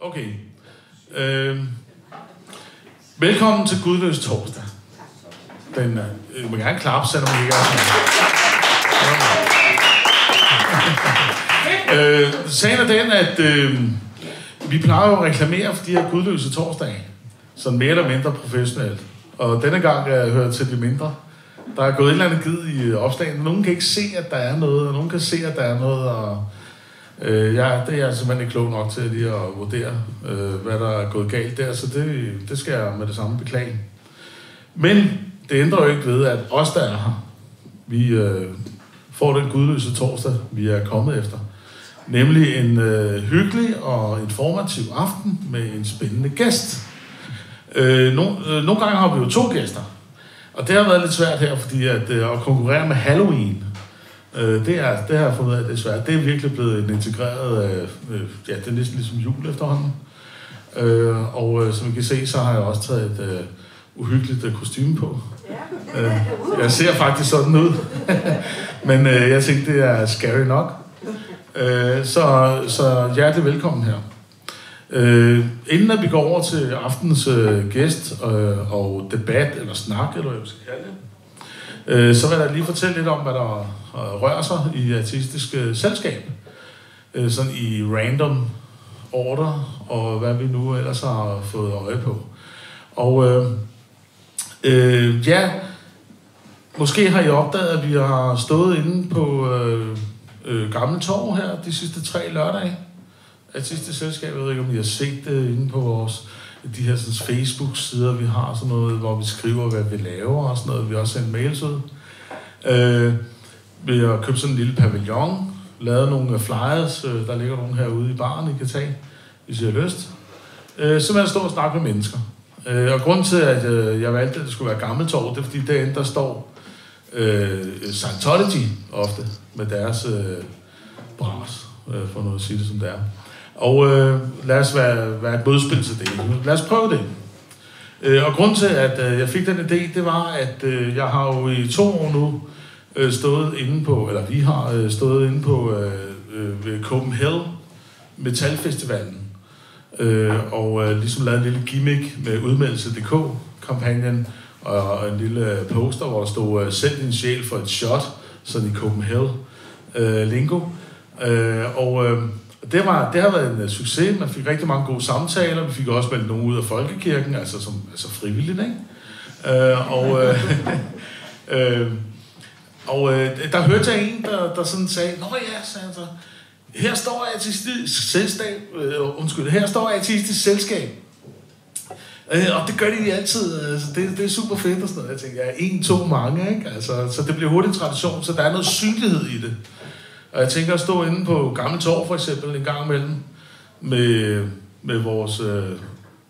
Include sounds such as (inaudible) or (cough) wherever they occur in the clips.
Okay. Øh, velkommen til Gudløs Torsdag. Den, øh, jeg må gerne klappe, selvom I ikke er øh, sagen er den, at øh, vi plejer jo at reklamere for de her gudløse torsdage. Sådan mere eller mindre professionelt. Og denne gang er jeg hørt til de mindre. Der er gået et eller andet gid i opslagene. Nogen kan ikke se, at der er noget, og nogen kan se, at der er noget. Og, øh, ja, det er jeg simpelthen ikke klog nok til lige at vurdere, øh, hvad der er gået galt der. Så det, det skal jeg med det samme beklage. Men det ændrer jo ikke ved, at os, der er her, vi øh, får den gudløse torsdag, vi er kommet efter. Nemlig en øh, hyggelig og informativ aften med en spændende gæst. Øh, no, øh, nogle gange har vi jo to gæster, og det har været lidt svært her, fordi at, øh, at konkurrere med Halloween, øh, det, er, det har jeg fundet af, det svært. Det er virkelig blevet en integreret, øh, øh, ja, det er næsten ligesom jul efterhånden. Øh, og øh, som I kan se, så har jeg også taget et øh, uhyggeligt øh, kostume på. Øh, jeg ser faktisk sådan ud. (laughs) Men øh, jeg tænkte, det er scary nok. Øh, så, så hjertelig velkommen her. Øh, inden at vi går over til aftens øh, gæst øh, og debat, eller snak, eller hvad jeg skal kalde det, øh, så vil jeg lige fortælle lidt om, hvad der rører sig i artistisk øh, selskab. Øh, sådan i random order, og hvad vi nu ellers har fået øje på. Og øh, øh, ja, måske har I opdaget, at vi har stået inde på øh, øh, Gamle Torv her de sidste tre lørdage. Artistisk selskab, jeg ved ikke, om I har set det inde på vores de her sådan, Facebook-sider, vi har, sådan noget, hvor vi skriver, hvad vi laver og sådan noget. Vi har også sendt mails ud. Øh, vi har købt sådan en lille pavillon, lavet nogle flyers, øh, der ligger nogle herude i baren, I kan tage, hvis I har lyst. Øh, simpelthen stå og snakke med mennesker. Øh, og grund til, at øh, jeg valgte, at det skulle være Gammeltorv, det er fordi derinde, der står øh, Scientology ofte med deres øh, bras, øh, for noget at sige det som det er. Og øh, lad os være, være et modspil til det. Lad os prøve det. Øh, og grund til, at øh, jeg fik den idé, det var, at øh, jeg har jo i to år nu øh, stået inde på, eller vi har øh, stået inde på øh, øh, ved Copenhagen Metalfestivalen. Øh, og øh, ligesom lavet en lille gimmick med udmeldelse.dk-kampagnen, og en lille øh, poster, hvor der stod, øh, send din sjæl for et shot, sådan i Copenhagen øh, lingo. Øh, og øh, det, var, det har været en uh, succes. Man fik rigtig mange gode samtaler. Vi fik også meldt nogen ud af folkekirken, altså, som, altså frivilligt, ikke? Øh, og øh, (laughs) øh, og øh, der hørte jeg en, der, der sådan sagde, Nå ja, sagde han så, her står artistisk selskab, øh, undskyld, her står artistisk selskab. Øh, og det gør de altid, altså, det, det er super fedt og sådan noget. Jeg tænker, ja, en, to, mange, ikke? Altså, så det bliver hurtigt en tradition, så der er noget synlighed i det. Og jeg tænker at stå inde på Gamle Torv for eksempel en gang imellem med, med vores øh,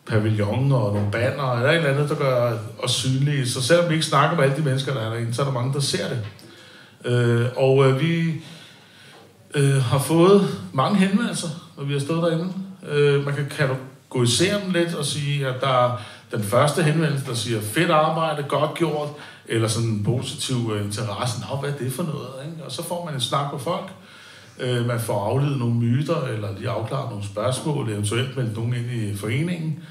pavillon og nogle banner eller et eller andet, der gør os synlige. Så selvom vi ikke snakker med alle de mennesker, der er derinde, så er der mange, der ser det. Øh, og øh, vi øh, har fået mange henvendelser, når vi har stået derinde. Øh, man kan kategorisere dem lidt og sige, at der er den første henvendelse, der siger, fedt arbejde, godt gjort, eller sådan en positiv øh, interesse. Nå, hvad er det for noget? Ikke? Og så får man en snak med folk. øh, man får afledt nogle myter, eller lige afklaret nogle spørgsmål, eventuelt meldt nogen ind i foreningen.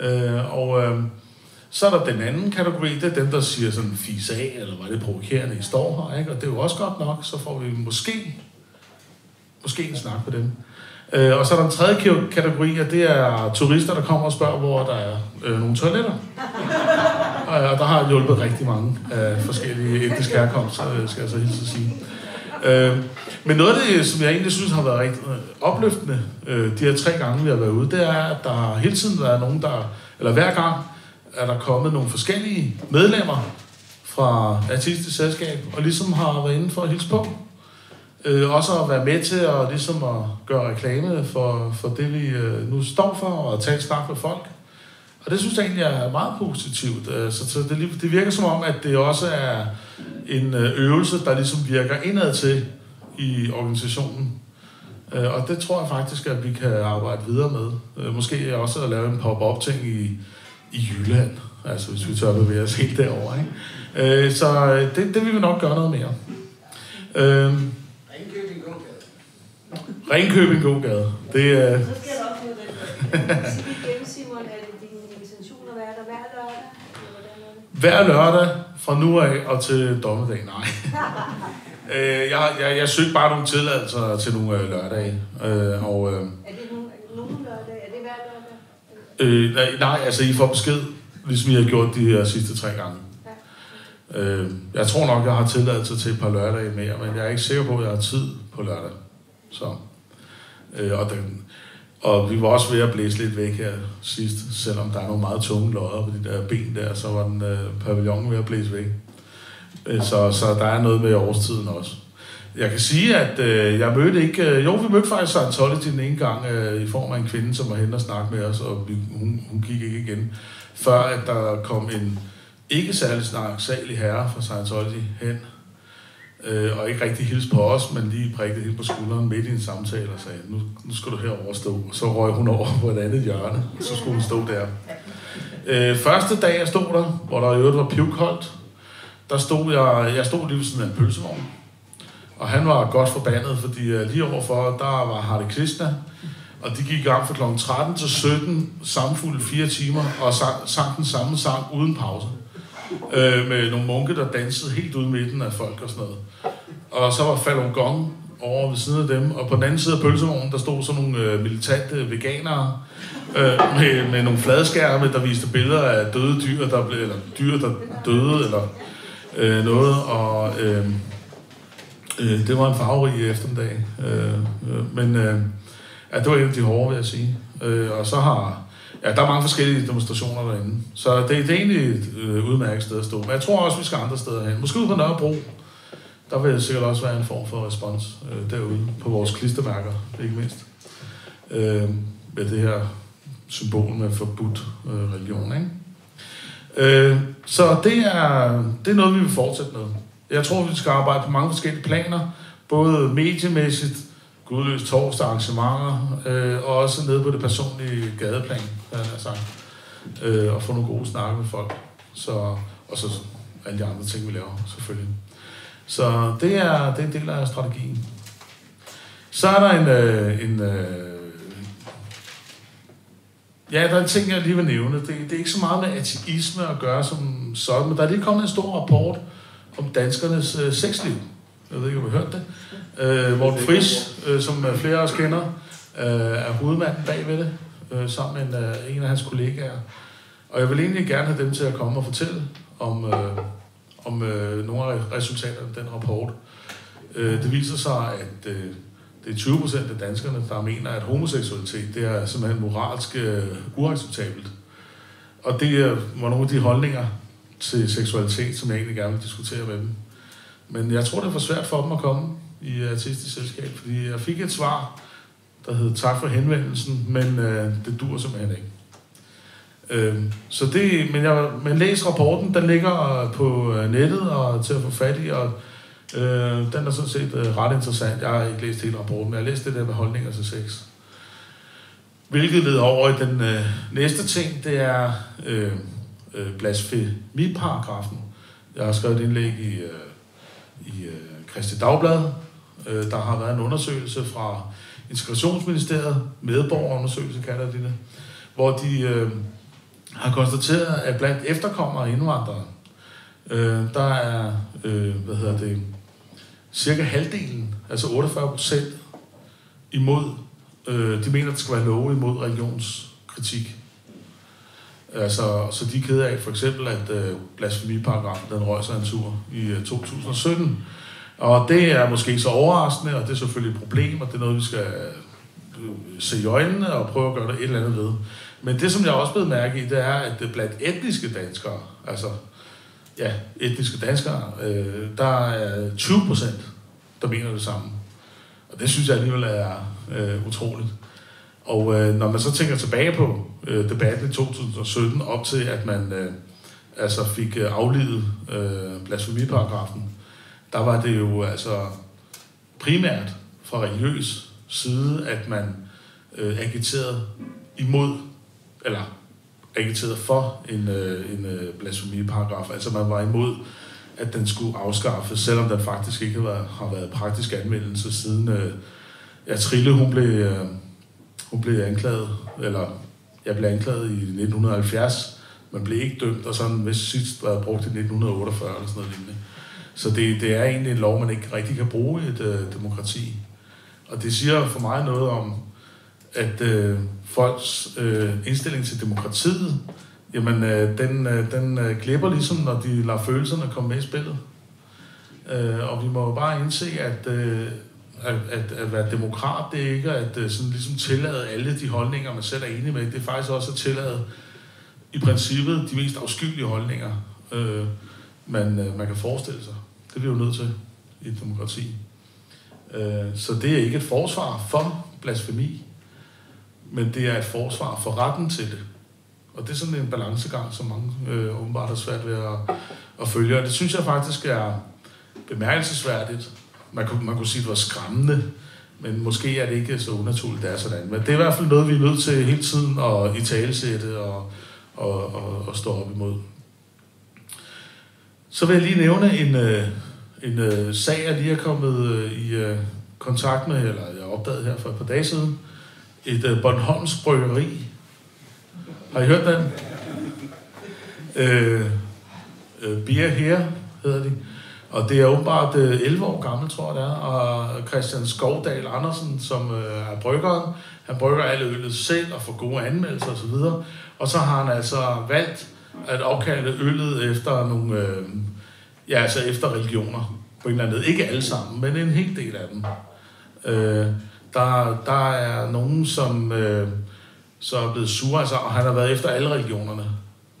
Øh, og øh, så er der den anden kategori, det er dem, der siger sådan, fis af, eller var det provokerende, I står her, ikke? Og det er jo også godt nok, så får vi måske, måske en snak med dem. Øh, og så er der en tredje kategori, og det er turister, der kommer og spørger, hvor der er øh, nogle toiletter. Og der har hjulpet rigtig mange af forskellige etniske herkomst, øh, skal jeg så hilse at sige. Øh, men noget af det, som jeg egentlig synes har været rigtig øh, opløftende, øh, de her tre gange, vi har været ude, det er, at der hele tiden været nogen, der, eller hver gang, er der kommet nogle forskellige medlemmer fra artistisk selskab, og ligesom har været inde for at hilse på. Øh, også at være med til at, ligesom at gøre reklame for, for det, vi øh, nu står for, og tage et snak med folk. Og det synes jeg egentlig er meget positivt. Øh, så, så det, det virker som om, at det også er en øh, øvelse, der ligesom virker indad til i organisationen. Øh, og det tror jeg faktisk, at vi kan arbejde videre med. Øh, måske også at lave en pop-up-ting i, i Jylland. Altså hvis vi tør bevæge os helt derovre. Ikke? Så det, det vil vi nok gøre noget mere. Ringkøbing Gågade. Ringkøbing Gågade. Det er... igen, Simon, er det din intention at være der hver lørdag? Hver lørdag fra nu af og til dommedag, nej. (laughs) øh, jeg, jeg, jeg søgte bare nogle tilladelser til nogle øh, lørdage. Øh, og, øh, er det nogle, nogle lørdage? Er det hver lørdag? Øh, nej, nej, altså I får besked, ligesom I har gjort de her sidste tre gange. Ja. Øh, jeg tror nok, jeg har tilladelse til et par lørdage mere, men jeg er ikke sikker på, at jeg har tid på lørdag. Så, øh, og den, og vi var også ved at blæse lidt væk her sidst, selvom der er nogle meget tunge lodder på de der ben der, så var den øh, pavillon ved at blæse væk. Øh, så, så der er noget med årstiden også. Jeg kan sige, at øh, jeg mødte ikke... Øh, jo, vi mødte faktisk Scientology den ene gang øh, i form af en kvinde, som var hen og snakke med os, og vi, hun, hun gik ikke igen, før at der kom en ikke særlig snaksalig herre fra Scientology hen øh, og ikke rigtig hilse på os, men lige prikkede hende på skulderen midt i en samtale og sagde, nu, nu skal du herover stå. Og så røg hun over på et andet hjørne, og så skulle hun stå der. Øh, første dag, jeg stod der, hvor der i øvrigt var pivkoldt, der stod jeg, jeg stod lige ved sådan en pølsevogn. Og han var godt forbandet, fordi uh, lige overfor, der var Hare Krishna, og de gik i gang fra kl. 13 til 17, samfulde fire timer, og sang, sang den samme sang uden pause øh, med nogle munke, der dansede helt ude midten af folk og sådan noget. Og så var Falun Gong over ved siden af dem, og på den anden side af pølsevognen, der stod sådan nogle øh, militante veganere, øh, med, med nogle fladskærme, der viste billeder af døde dyr, der blev, eller dyr, der døde, eller øh, noget, og øh, øh, det var en farverig eftermiddag. Øh, øh, men øh, ja, det var en af de hårde, vil jeg sige. Øh, og så har Ja, der er mange forskellige demonstrationer derinde. Så det, det er egentlig et øh, udmærket sted at stå. Men jeg tror også, vi skal andre steder hen. Måske ud på Nørrebro. Der vil sikkert også være en form for respons øh, derude på vores klistermærker, ikke mindst. Øh, med det her symbol med forbudt øh, religion. Ikke? Øh, så det er, det er noget, vi vil fortsætte med. Jeg tror, vi skal arbejde på mange forskellige planer, både mediemæssigt, gudløs torsdag arrangementer, øh, og også nede på det personlige gadeplan, hvad jeg har sagt, øh, og få nogle gode snakke med folk. Så, og så alle de andre ting, vi laver, selvfølgelig. Så det er, det er en del af strategien. Så er der en, øh, en øh, Ja, der er en ting, jeg lige vil nævne. Det, det er ikke så meget med ateisme at gøre som sådan, men der er lige kommet en stor rapport om danskernes øh, sexliv. Jeg ved ikke, om I har hørt det. Øh, Morten Friis, øh, som flere af os kender, øh, er hovedmanden bagved det, øh, sammen med en, øh, en af hans kollegaer. Og jeg vil egentlig gerne have dem til at komme og fortælle om, øh, om øh, nogle af resultaterne af den rapport. Øh, det viser sig, at øh, det er 20 procent af danskerne, der mener, at homoseksualitet det er simpelthen moralsk øh, uacceptabelt. Og det var nogle af de holdninger til seksualitet, som jeg egentlig gerne vil diskutere med dem. Men jeg tror, det er for svært for dem at komme i øh, artistisk selskab, fordi jeg fik et svar, der hed tak for henvendelsen, men øh, det dur simpelthen ikke. Øh, så det, men, jeg, men læs rapporten, den ligger øh, på øh, nettet og til at få fat i, og øh, den er sådan set øh, ret interessant. Jeg har ikke læst hele rapporten, men jeg har læst det der med holdninger til sex. Hvilket leder over i den øh, næste ting, det er øh, øh, blasfemiparagrafen. Jeg har skrevet et indlæg i, øh, i øh, Christi Dagblad. Øh, der har været en undersøgelse fra Integrationsministeriet, medborgerundersøgelse kalder de det, hvor de øh, har konstateret, at blandt efterkommere og indvandrere, øh, der er, øh, hvad hedder det, cirka halvdelen, altså 48 procent, imod, øh, de mener, at det skal være lov imod religionskritik. Altså, så de er kede af for eksempel, at øh, blasfemiparagrafen den røg sig en tur i øh, 2017. Og det er måske så overraskende, og det er selvfølgelig et problem, og det er noget, vi skal øh, se i øjnene og prøve at gøre det et eller andet ved. Men det, som jeg også blevet mærke i, det er, at det blandt etniske danskere, altså ja, etniske danskere, øh, der er 20 procent, der mener det samme. Og det synes jeg alligevel er øh, utroligt. Og øh, når man så tænker tilbage på øh, debatten i 2017, op til at man øh, altså fik øh, aflivet øh, blasfemiparagrafen, der var det jo altså primært fra religiøs side, at man øh, agiterede imod, eller agiterede for en, øh, en øh, blasfemiparagraf. Altså man var imod, at den skulle afskaffes, selvom den faktisk ikke var, har været praktisk anvendelse siden øh, ja, Trille, hun blev, øh, hun blev anklaget, eller jeg blev anklaget i 1970, men blev ikke dømt, og sådan hvis sidst var brugt i 1948 eller sådan noget lignende. Så det, det er egentlig en lov, man ikke rigtig kan bruge i et øh, demokrati. Og det siger for mig noget om, at øh, folks øh, indstilling til demokratiet, jamen øh, den, øh, den øh, klipper ligesom, når de lader følelserne komme med i spillet. Øh, og vi må jo bare indse, at, øh, at, at, at være demokrat, det er ikke at øh, sådan ligesom tillade alle de holdninger, man selv er enig med. Det er faktisk også at tillade i princippet de mest afskyelige holdninger, øh, man, øh, man kan forestille sig. Det bliver jo nødt til i et demokrati. Øh, så det er ikke et forsvar for blasfemi, men det er et forsvar for retten til det. Og det er sådan en balancegang, som mange øh, åbenbart har svært ved at, at følge. Og det synes jeg faktisk er bemærkelsesværdigt. Man kunne, man kunne sige, det var skræmmende, men måske er det ikke så unaturligt, det er sådan. Men det er i hvert fald noget, vi er nødt til hele tiden at i talesætte og, og, og, og stå op imod. Så vil jeg lige nævne en, øh, en øh, sag, jeg lige er kommet øh, i kontakt med, eller jeg opdagede her for et par dage siden. Et Bornholms Bryggeri. Har I hørt den? Øh, Beer Here hedder de. Og det er åbenbart øh, 11 år gammel, tror jeg det er. Og Christian Skovdal Andersen, som øh, er bryggeren, han brygger alle øllet selv og får gode anmeldelser osv. Og, og så har han altså valgt at opkalde øllet efter nogle, øh, ja altså efter religioner på en eller anden Ikke alle sammen, men en hel del af dem. Øh, der, der er nogen, som øh, så er blevet sure, altså, og han har været efter alle religionerne.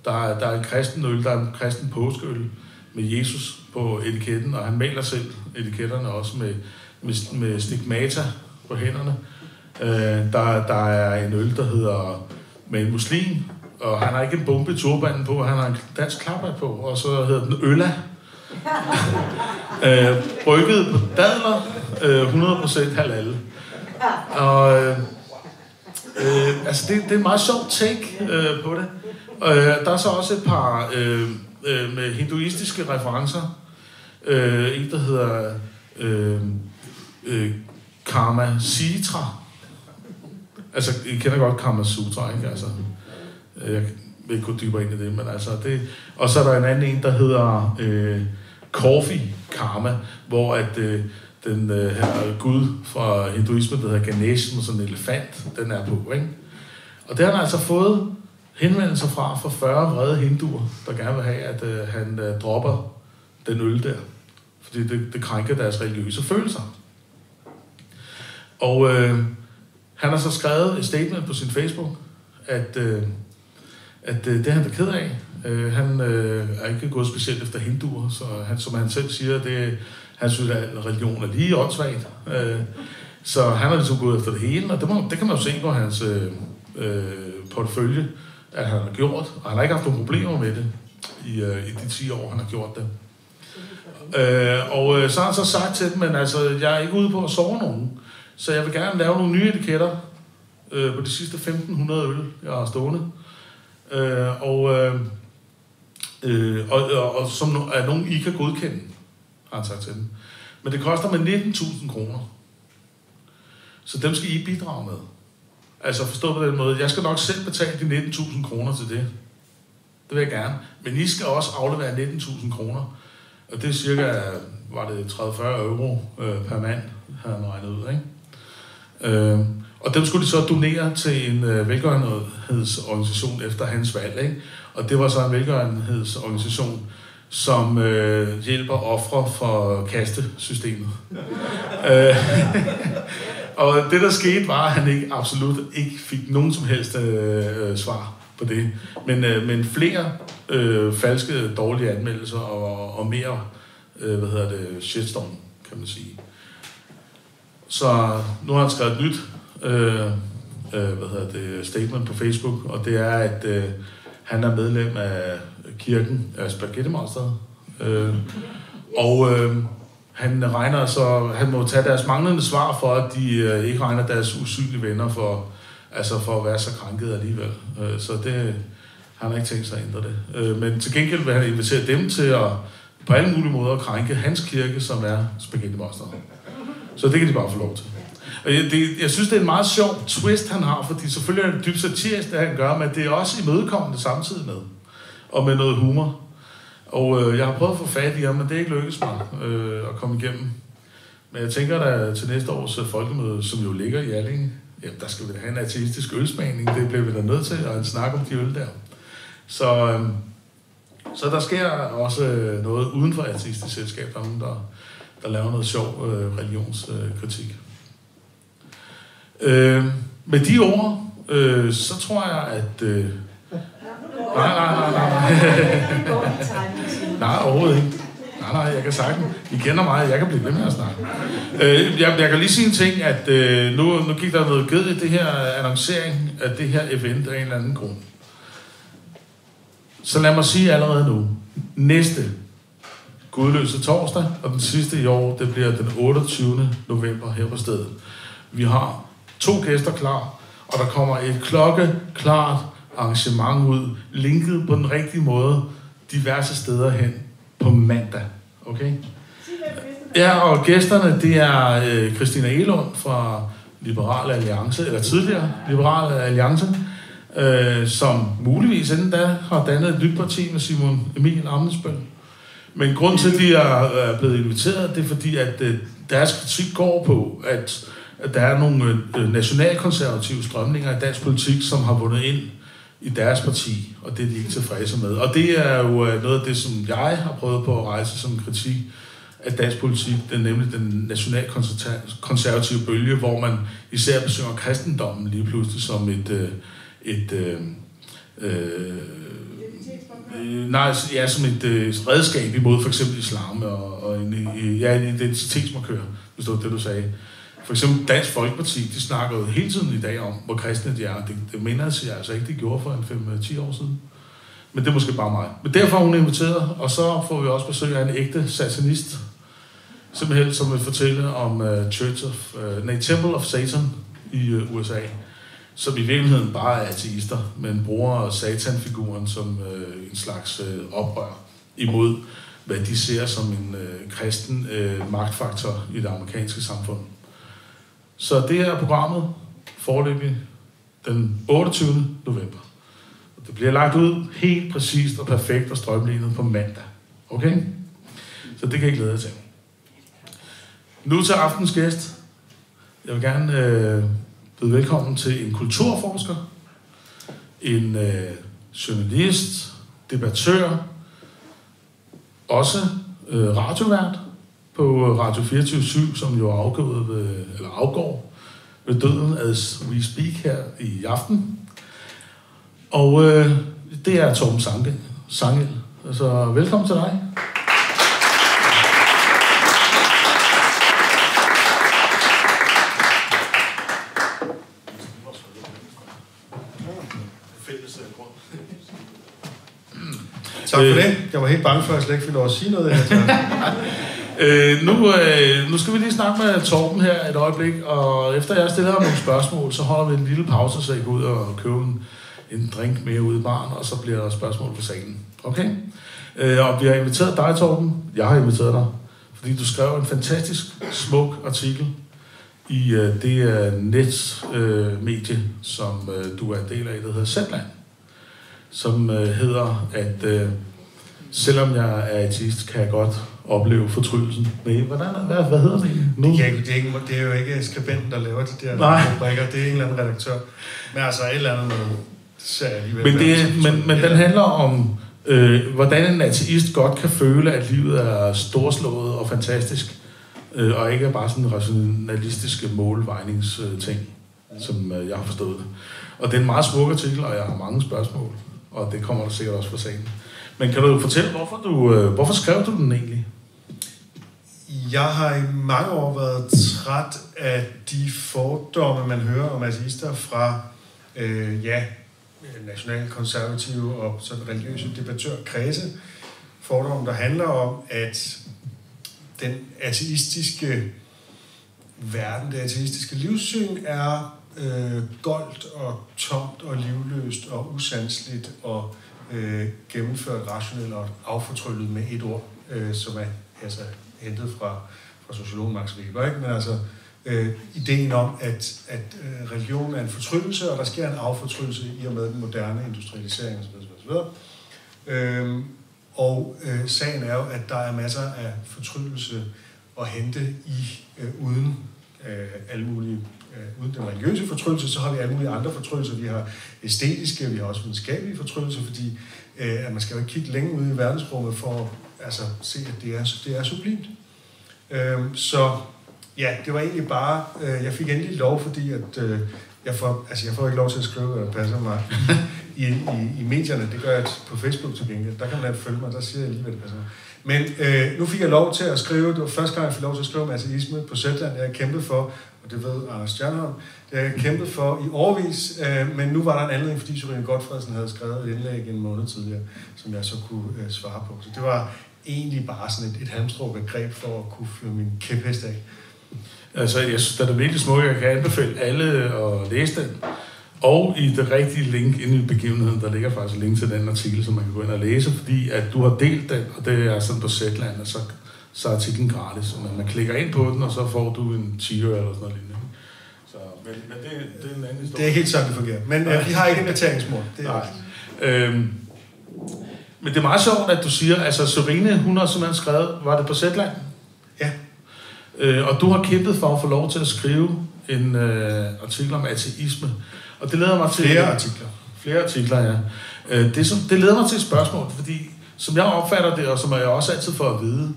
Der, der er en kristen øl, der er en kristen påskeøl med Jesus på etiketten, og han maler selv etiketterne også med, med, med stigmata på hænderne. Øh, der, der er en øl, der hedder med en muslim, og han har ikke en bombe i turbanen på, han har en dansk klapper på, og så hedder den Ølla. (laughs) øh, brygget på dadler, øh, 100% halal. Og øh, øh, altså det, det er en meget sjov take øh, på det. Øh, der er så også et par øh, øh, med hinduistiske referencer. Øh, en, der hedder øh, øh, Karma Sitra. Altså, I kender godt Karma Sutra, ikke? Altså, øh, jeg vil ikke gå dybere ind i det, men altså det... Og så er der en anden en, der hedder øh, Coffee Karma, hvor at øh, den øh, her gud fra hinduismen, der hedder Ganesh, med sådan en elefant, den er på, ikke? Og det har han altså fået henvendelser fra fra 40 vrede hinduer, der gerne vil have, at øh, han øh, dropper den øl der. Fordi det, det krænker deres religiøse følelser. Og øh, han har så skrevet et statement på sin Facebook, at, øh, at øh, det er han da ked af. Øh, han øh, er ikke gået specielt efter hinduer, så han, som han selv siger, det, han synes, at religion er lige åndssvagt. Øh, så han har ligesom gået efter det hele, og det, må, det kan man jo se på hans øh, øh, portefølje, at han har gjort, og han har ikke haft nogen problemer med det i, øh, i de 10 år, han har gjort det. Øh, og øh, så har han så sagt til dem, men altså, jeg er ikke ude på at sove nogen, så jeg vil gerne lave nogle nye etiketter øh, på de sidste 1500 øl, jeg har stående. Øh, og, øh, øh, og, og, og som er nogen, I kan godkende, har han sagt til dem. Men det koster med 19.000 kroner. Så dem skal I bidrage med. Altså forstå på den måde, jeg skal nok selv betale de 19.000 kroner til det. Det vil jeg gerne. Men I skal også aflevere 19.000 kroner. Og det er cirka, var det 30-40 euro øh, per mand, har han regnet ud, ikke? Øh, og dem skulle de så donere til en øh, velgørenhedsorganisation efter hans valg, ikke? Og det var så en velgørenhedsorganisation, som øh, hjælper ofre for kastesystemet. (laughs) øh, og det, der skete, var, at han ikke, absolut ikke fik nogen som helst øh, svar på det. Men, øh, men flere øh, falske, dårlige anmeldelser og, og mere, øh, hvad hedder det, shitstorm, kan man sige. Så nu har han skrevet et nyt øh, øh, hvad hedder det, statement på Facebook, og det er, at øh, han er medlem af kirken af Spaghetti Monster. Øh, og øh, han regner så, han må tage deres manglende svar for, at de øh, ikke regner deres usynlige venner for, altså for at være så krænket alligevel. Øh, så det, han har ikke tænkt sig at ændre det. Øh, men til gengæld vil han invitere dem til at på alle mulige måder krænke hans kirke, som er Spaghetti Monster. Så det kan de bare få lov til. Og jeg, det, jeg synes, det er en meget sjov twist, han har, fordi selvfølgelig er det dybt satirisk, det han gør, men det er også imødekommende samtidig med. Og med noget humor. Og øh, jeg har prøvet at få fat i ham, men det er ikke lykkedes mig øh, at komme igennem. Men jeg tænker da til næste års øh, folkemøde, som jo ligger i Allinge, jamen der skal vi da have en ateistisk ølsmagning, det bliver vi da nødt til, og en snak om de øl der. Så, øh, så der sker også øh, noget uden for ateistisk selskab, der er nogen, der, der laver noget sjov øh, religionskritik. Øh, med de ord, øh, så tror jeg, at... Øh, nej, nej, nej, nej. (laughs) nej, overhovedet ikke. Nej, jeg kan sagtens. I kender mig, jeg kan blive ved med at snakke. Øh, jeg, jeg kan lige sige en ting, at øh, nu, nu gik der noget ged i det her annoncering af det her event af en eller anden grund. Så lad mig sige allerede nu. Næste gudløse torsdag, og den sidste i år, det bliver den 28. november her på stedet. Vi har to gæster klar, og der kommer et klokke klart arrangement ud, linket på den rigtige måde, diverse steder hen på mandag. Okay? Ja, og gæsterne, det er øh, Christina Elund fra Liberal Alliance, eller tidligere Liberal Alliance, øh, som muligvis inden da har dannet et nyt parti med Simon Emil Amnesbøl. Men grund til, at de er blevet inviteret, det er fordi, at øh, deres kritik går på, at, at der er nogle øh, nationalkonservative strømninger i dansk politik, som har vundet ind i deres parti, og det er de ikke tilfredse med. Og det er jo øh, noget af det, som jeg har prøvet på at rejse som kritik af dansk politik, det er nemlig den nationalkonservative bølge, hvor man især besøger kristendommen lige pludselig som et, et, et øh, øh, nej, ja, som et øh, redskab imod for eksempel islam og, og en, ja, en identitetsmarkør, hvis det var det, du sagde. For eksempel Dansk Folkeparti, de snakker jo hele tiden i dag om, hvor kristne de er. Det, det mener jeg altså ikke, de gjorde for en 5-10 øh, år siden. Men det er måske bare mig. Men derfor er hun inviteret, og så får vi også besøg af en ægte satanist, simpelthen, som vil fortælle om uh, Church of, uh, nej, Temple of Satan i uh, USA, som i virkeligheden bare er ateister, men bruger satanfiguren som uh, en slags uh, oprør imod, hvad de ser som en uh, kristen uh, magtfaktor i det amerikanske samfund. Så det er programmet forløbig den 28. november. Det bliver lagt ud helt præcist og perfekt og strømlignet på mandag. Okay? Så det kan jeg glæde jer til. Nu til aftens gæst. Jeg vil gerne øh, byde velkommen til en kulturforsker, en øh, journalist, debattør, også øh, radiovært, på Radio 24 som jo afgået ved, eller afgår ved døden, as we speak her i aften. Og øh, det er Torben Sange, Sange. Altså, velkommen til dig. Tak for det. Jeg var helt bange for, at jeg slet ikke lov at sige noget her. (laughs) Øh, nu, øh, nu skal vi lige snakke med Torben her et øjeblik, og efter jeg stiller ham nogle spørgsmål, så holder vi en lille pause, så jeg går ud og køber en, en drink mere ude i baren, og så bliver der spørgsmål på salen. Okay? Øh, og vi har inviteret dig, Torben. Jeg har inviteret dig, fordi du skrev en fantastisk smuk artikel i øh, det øh, netmedie, øh, som øh, du er en del af, der hedder Zetland, som øh, hedder, at øh, selvom jeg er artist, kan jeg godt opleve fortrydelsen. Men hvordan, hvad, hvad hedder det nu? Det, kan, det, er ikke, det er jo ikke skribenten, der laver de der Nej. rubrikker. Det er en eller anden redaktør. Men altså et eller andet noget, så men, det, men, men den handler om, øh, hvordan en ateist godt kan føle, at livet er storslået og fantastisk, øh, og ikke er bare sådan rationalistiske målvejningsting, som øh, jeg har forstået det. Og det er en meget smuk artikel, og jeg har mange spørgsmål, og det kommer der sikkert også fra sagen. Men kan du fortælle, hvorfor, du, øh, hvorfor skrev du den egentlig? Jeg har i mange år været træt af de fordomme, man hører om ateister fra øh, ja, nationalkonservative og sådan religiøse debattørkredse. Fordomme, der handler om, at den ateistiske verden, det ateistiske livssyn er øh, goldt og tomt og livløst og usandsligt og øh, gennemført rationelt og affortryllet med et ord, øh, som er altså, hentet fra, fra sociologen Max Weber. Ikke? Men altså, øh, ideen om, at, at øh, religion er en fortryllelse, og der sker en affortryllelse i og med den moderne industrialisering osv. osv. Øhm, og øh, sagen er jo, at der er masser af fortryllelse at hente i øh, uden øh, alle mulige øh, uden den religiøse fortryllelse, så har vi alle mulige andre fortryllelser. Vi har æstetiske, vi har også videnskabelige fortryllelser, fordi øh, at man skal jo ikke kigge længe ud i verdensrummet for at altså, se, at det er, det er sublimt. Øh, så ja, det var egentlig bare, øh, jeg fik endelig lov, fordi at, øh, jeg, får, altså, jeg får ikke lov til at skrive, hvad der passer mig (laughs) i, i, i medierne. Det gør jeg på Facebook til gengæld. Der kan man følge mig, der siger jeg lige, hvad det passer mig. Men øh, nu fik jeg lov til at skrive, det var første gang, jeg fik lov til at skrive om ateisme på Zetland. Jeg har kæmpet for, og det ved Anders Stjernholm, det har jeg kæmpet for i årvis, øh, men nu var der en anledning, fordi Sørine Godfredsen havde skrevet et indlæg en måned tidligere, som jeg så kunne øh, svare på. Så det var egentlig bare sådan et, et halmstrået greb for at kunne fyre min kæphest af. Altså, jeg synes, det er virkelig smukt. Jeg kan anbefale alle at læse den. Og i det rigtige link inde i begivenheden, der ligger faktisk link til den artikel, som man kan gå ind og læse, fordi at du har delt den, og det er sådan på Zetland, og så, så er artiklen gratis. Og man klikker ind på den, og så får du en 10 eller sådan noget lignende. Så, men, men det, det er en anden historie. Det er helt sådan, det fungerer. Men øh, vi har ikke en betalingsmord. Det er Nej. Øhm, men det er meget sjovt, at du siger, altså Serene, hun har simpelthen skrevet, var det på Zetland? Ja. Øh, og du har kæmpet for at få lov til at skrive en øh, artikel om ateisme. Og det leder mig til... Flere artikler. Flere artikler, ja. Øh, det, som, det leder mig til et spørgsmål, fordi som jeg opfatter det, og som jeg også altid får at vide,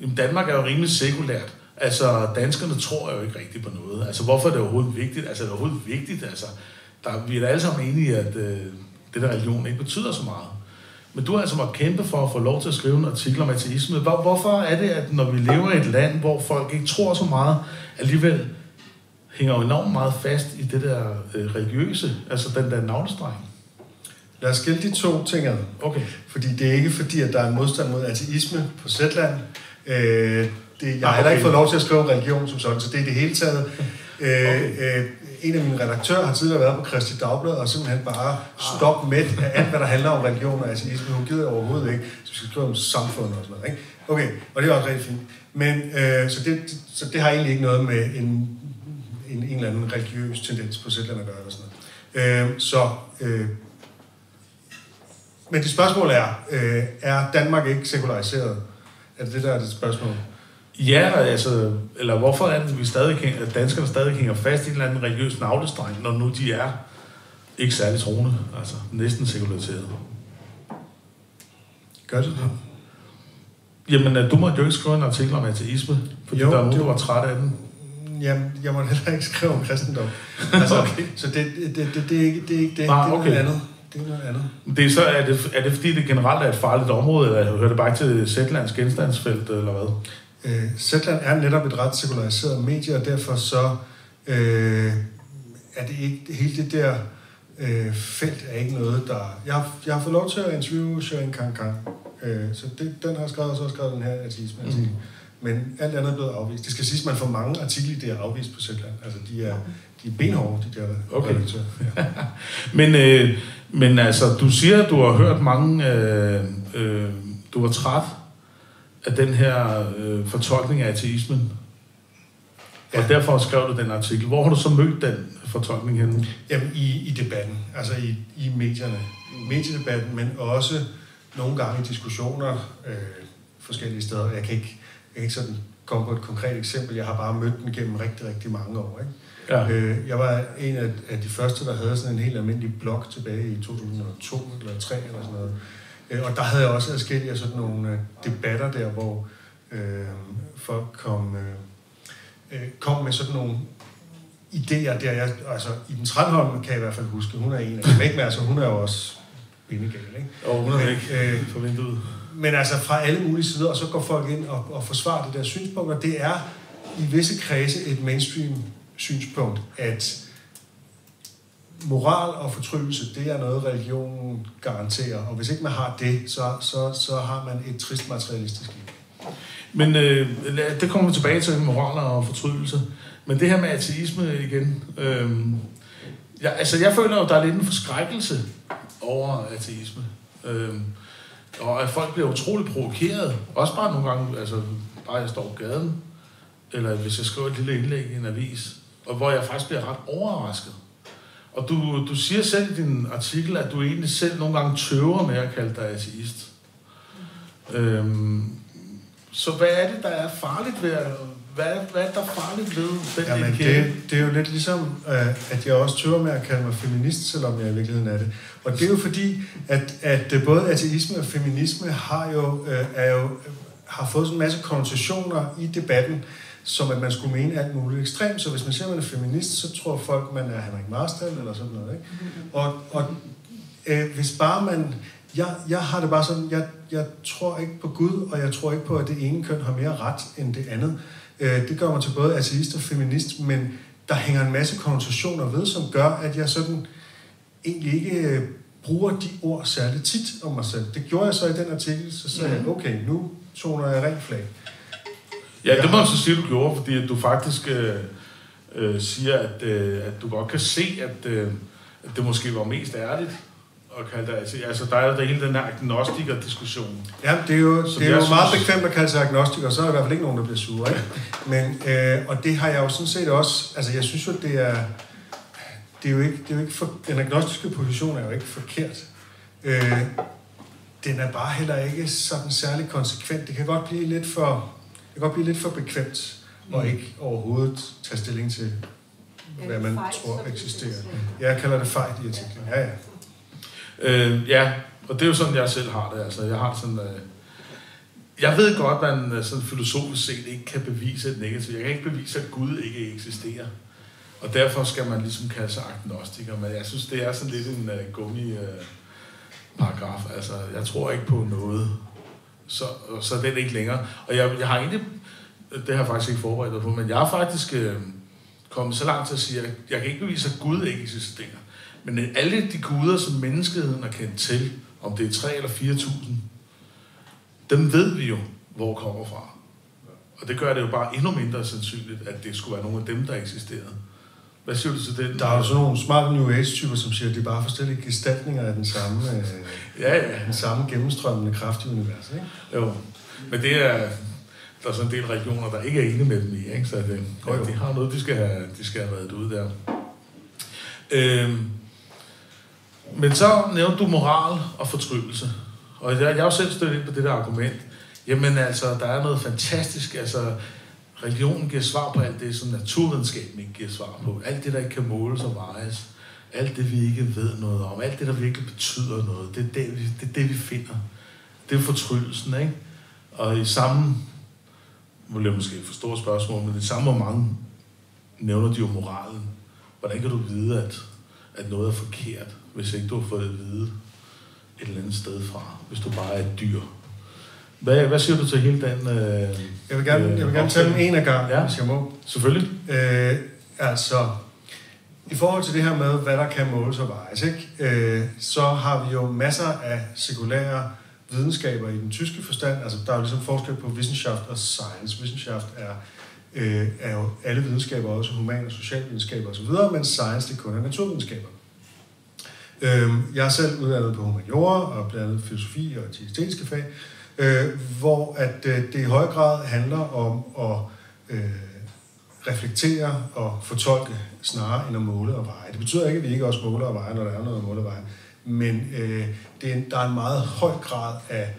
jamen Danmark er jo rimelig sekulært. Altså, danskerne tror jo ikke rigtigt på noget. Altså, hvorfor er det overhovedet vigtigt? Altså, det er overhovedet vigtigt. Altså, der, vi er da alle sammen enige i, at øh, det der religion ikke betyder så meget. Men du har altså måttet kæmpe for at få lov til at skrive en artikel om ateisme. Hvor, hvorfor er det, at når vi lever i et land, hvor folk ikke tror så meget, alligevel hænger jo enormt meget fast i det der øh, religiøse, altså den der navnestreng? Lad os skille de to ting ad. Okay. Fordi det er ikke fordi, at der er en modstand mod ateisme på Zetland. Øh, det, jeg har heller ikke fået lov til at skrive religion som sådan, så det er det hele taget. Øh, okay. øh, en af mine redaktører har tidligere været på Kristi Dagblad, og simpelthen bare stoppet med af alt, hvad der handler om religion og ateisme. Hun gider overhovedet ikke, så vi skal skrive om samfund og sådan noget. Ikke? Okay, og det er også rigtig fint. Men, øh, så, det, så det har egentlig ikke noget med en, en, en eller anden religiøs tendens på Zetland at gøre. Eller sådan noget. Øh, så, øh, men det spørgsmål er, øh, er Danmark ikke sekulariseret? Er det det, der er det spørgsmål? Ja, altså, eller hvorfor er det, vi stadig, at danskerne stadig hænger fast i en eller anden religiøs navlestreng, når nu de er ikke særlig troende, altså næsten sekulariseret. Gør det det? Jamen, du måtte jo ikke skrive en artikel om ateisme, fordi jo, der er nogen, der var træt af den. Jamen, jeg må heller ikke skrive om kristendom. Altså, (laughs) okay. Så det, det, det, det, er ikke det. Er ikke det. Nej, det er okay. noget andet. Det er noget andet. Det er, så, er, det, er det fordi, det generelt er et farligt område, eller hører det bare til Zetlands genstandsfelt, eller hvad? Øh, Zetland er netop et ret sekulariseret medie, og derfor så øh, er det ikke hele det der øh, felt er ikke noget, der... Jeg har, jeg har fået lov til at interviewe Sharon Kang Kang, øh, så det, den har jeg skrevet, og så har jeg skrevet den her ateisme mm. Men alt andet er blevet afvist. Det skal siges, at man får mange artikler, der er afvist på Zetland. Altså, de er, de er benhårde, de der okay. Ja. (laughs) men, øh, men altså, du siger, at du har hørt mange... Øh, øh, du var træt af den her øh, fortolkning af ateismen. Ja. Og derfor skrev du den artikel. Hvor har du så mødt den fortolkning henne? Jamen i, i debatten, altså i, i medierne. Mediedebatten, men også nogle gange i diskussioner øh, forskellige steder. Jeg kan, ikke, jeg kan ikke sådan komme på et konkret eksempel. Jeg har bare mødt den gennem rigtig, rigtig mange år. Ikke? Ja. Øh, jeg var en af, af de første, der havde sådan en helt almindelig blog tilbage i 2002 eller 2003 eller sådan noget og der havde jeg også forskellige sådan nogle øh, debatter der, hvor øh, folk kom, øh, øh, kom med sådan nogle idéer der. Jeg, altså, i den Trandholm kan jeg i hvert fald huske, hun er en af dem, ikke? Men altså, hun er jo også bindegal, ikke? Og hun er ikke øh, forventet. Men altså fra alle mulige sider, og så går folk ind og, og forsvarer det der synspunkt, og det er i visse kredse et mainstream synspunkt, at moral og fortryllelse, det er noget, religionen garanterer. Og hvis ikke man har det, så, så, så har man et trist materialistisk liv. Men øh, det kommer vi tilbage til, moral og fortrydelse. Men det her med ateisme igen. Øh, ja, altså jeg føler jo, der er lidt en forskrækkelse over ateisme. Øh, og at folk bliver utroligt provokeret. Også bare nogle gange, altså bare jeg står på gaden. eller hvis jeg skriver et lille indlæg i en avis, og hvor jeg faktisk bliver ret overrasket. Og du, du siger selv i din artikel, at du egentlig selv nogle gange tøver med at kalde dig ateist. Øhm, så hvad er det, der er farligt ved at, hvad, hvad er der farligt ved den Jamen, det, det er jo lidt ligesom, øh, at jeg også tør med at kalde mig feminist, selvom jeg i virkeligheden er det. Og det er jo fordi, at, at både ateisme og feminisme har jo, øh, er jo, har fået sådan en masse konnotationer i debatten, som at man skulle mene alt muligt ekstremt. Så hvis man siger, at man er feminist, så tror folk, man er Henrik Marstal eller sådan noget. Ikke? Og, og øh, hvis bare man... Jeg, jeg har det bare sådan, jeg, jeg tror ikke på Gud, og jeg tror ikke på, at det ene køn har mere ret end det andet. Øh, det gør mig til både ateist og feminist, men der hænger en masse konnotationer ved, som gør, at jeg sådan egentlig ikke øh, bruger de ord særligt tit om mig selv. Det gjorde jeg så i den artikel, så sagde jeg, okay, nu toner jeg rent flag. Ja, det må jeg så sige, du gjorde, fordi at du faktisk øh, øh, siger, at, øh, at du godt kan se, at, øh, at det måske var mest ærligt at kalde dig, altså, altså der er der hele den her agnostiker-diskussion. Ja, det er jo, det er jo meget synes... bekvemt at kalde sig agnostiker, så er der i hvert fald ikke nogen, der bliver sure. Ikke? Men, øh, og det har jeg jo sådan set også, altså jeg synes jo, det er, det er jo ikke, det er jo ikke for, den agnostiske position er jo ikke forkert. Øh, den er bare heller ikke sådan særlig konsekvent. Det kan godt blive lidt for, kan godt blive lidt for bekvemt, mm. og ikke overhovedet tage stilling til, hvad man tror eksisterer. Jeg kalder det fejl i artiklen. Ja, ja. Øh, ja, og det er jo sådan, jeg selv har det. Altså, jeg har sådan... Øh, jeg ved godt, at man øh, sådan filosofisk set ikke kan bevise et negativt. Jeg kan ikke bevise, at Gud ikke eksisterer. Og derfor skal man ligesom kalde sig agnostiker. Men jeg synes, det er sådan lidt en uh, gummi uh, paragraf. Altså, jeg tror ikke på noget. Så, så er den ikke længere. Og jeg, jeg har egentlig... Det har jeg faktisk ikke forberedt på, men jeg har faktisk øh, kommet så langt til at sige, at jeg kan ikke bevise, at Gud ikke eksisterer. Men alle de guder, som menneskeheden har kendt til, om det er 3 eller 4.000, dem ved vi jo, hvor kommer fra. Og det gør det jo bare endnu mindre sandsynligt, at det skulle være nogle af dem, der eksisterede. Hvad siger du til det? Der er jo sådan nogle smarte New Age-typer, som siger, at det er bare forskellige gestaltninger af den samme, øh, ja, ja. den samme gennemstrømmende kraft i universet. Ikke? Jo, men det er, der er sådan en del regioner, der ikke er enige med dem i, ikke? så det, ja, de har noget, de skal have, de skal have været ud der. Øhm, men så nævnte du moral og fortrydelse. Og jeg, jeg har jo selv stødt ind på det der argument. Jamen altså, der er noget fantastisk. Altså, religionen giver svar på alt det, som naturvidenskaben ikke giver svar på. Alt det, der ikke kan måles og vejes. Alt det, vi ikke ved noget om. Alt det, der virkelig betyder noget. Det er det, vi, det, er det, vi finder. Det er fortrydelsen, ikke? Og i samme, må bliver måske for store spørgsmål, men i samme mange nævner de jo moralen. Hvordan kan du vide, at, at noget er forkert? hvis ikke du har fået det at vide et eller andet sted fra, hvis du bare er et dyr. Hvad, hvad siger du til hele den... Øh, jeg vil gerne, øh, jeg vil gerne tage dem en af gangen, ja, hvis jeg må. Selvfølgelig. Øh, altså, i forhold til det her med, hvad der kan måles og vejes, ikke? Øh, så har vi jo masser af sekulære videnskaber i den tyske forstand. Altså, der er jo ligesom forskel på Wissenschaft og Science. Wissenschaft er, øh, er jo alle videnskaber, også human- og socialvidenskaber osv., men Science det kun er naturvidenskaber. Øhm, jeg er selv uddannet på humaniora og blandt andet filosofi og de æstetiske fag, øh, hvor at øh, det i høj grad handler om at øh, reflektere og fortolke snarere end at måle og veje. Det betyder ikke, at vi ikke også måler og vejer, når der er noget at måle og veje, men øh, det er, der er en meget høj grad af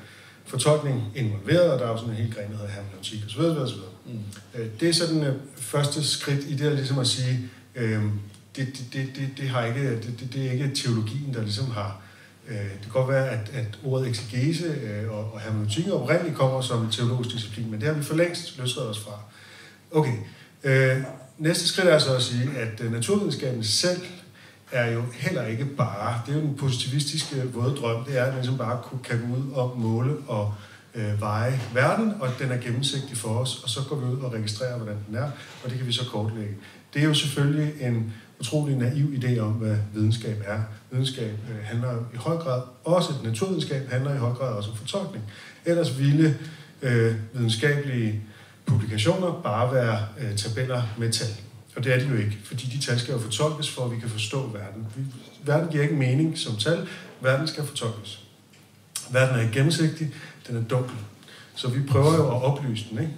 fortolkning involveret, og der er jo sådan en helt gren, der hedder hermeneutik osv. osv. Mm. Øh, det er sådan øh, første skridt i det, ligesom at sige, øh, det, det, det, det, det, har ikke, det, det, det er ikke teologien, der ligesom har... Øh, det kan godt være, at, at ordet exegese øh, og, og hermeneutik oprindeligt kommer som en teologisk disciplin, men det har vi for længst løsret os fra. Okay. Øh, næste skridt er så at sige, at øh, naturvidenskaben selv er jo heller ikke bare, det er jo den positivistiske våde drøm, det er, at man ligesom bare kan gå ud og måle og øh, veje verden, og den er gennemsigtig for os, og så går vi ud og registrerer, hvordan den er, og det kan vi så kortlægge. Det er jo selvfølgelig en utrolig naiv idé om, hvad videnskab er. Videnskab øh, handler i høj grad, også naturvidenskab handler i høj grad også om fortolkning. Ellers ville øh, videnskabelige publikationer bare være øh, tabeller med tal. Og det er de jo ikke, fordi de tal skal jo fortolkes, for at vi kan forstå verden. Verden giver ikke mening som tal, verden skal fortolkes. Verden er ikke gennemsigtig, den er dunkel. Så vi prøver jo at oplyse den, ikke?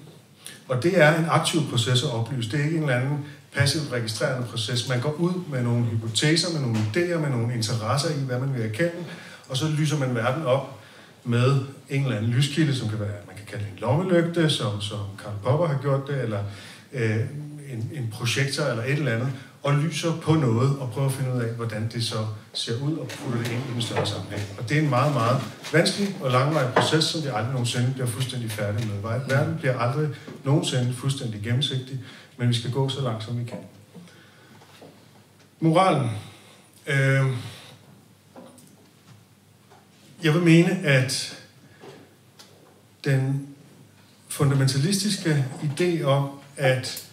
Og det er en aktiv proces at oplyse. Det er ikke en eller anden passivt registrerende proces. Man går ud med nogle hypoteser, med nogle idéer, med nogle interesser i, hvad man vil erkende, og så lyser man verden op med en eller anden lyskilde, som kan være, man kan kalde en lommelygte, som, som Karl Popper har gjort det, eller øh, en, en projektor eller et eller andet, og lyser på noget og prøver at finde ud af, hvordan det så ser ud og putter det ind i en større sammenhæng. Og det er en meget, meget vanskelig og langvarig proces, som vi aldrig nogensinde bliver fuldstændig færdige med. Verden bliver aldrig nogensinde fuldstændig gennemsigtig, men vi skal gå så langt, som vi kan. Moralen. Øh, jeg vil mene, at den fundamentalistiske idé om, at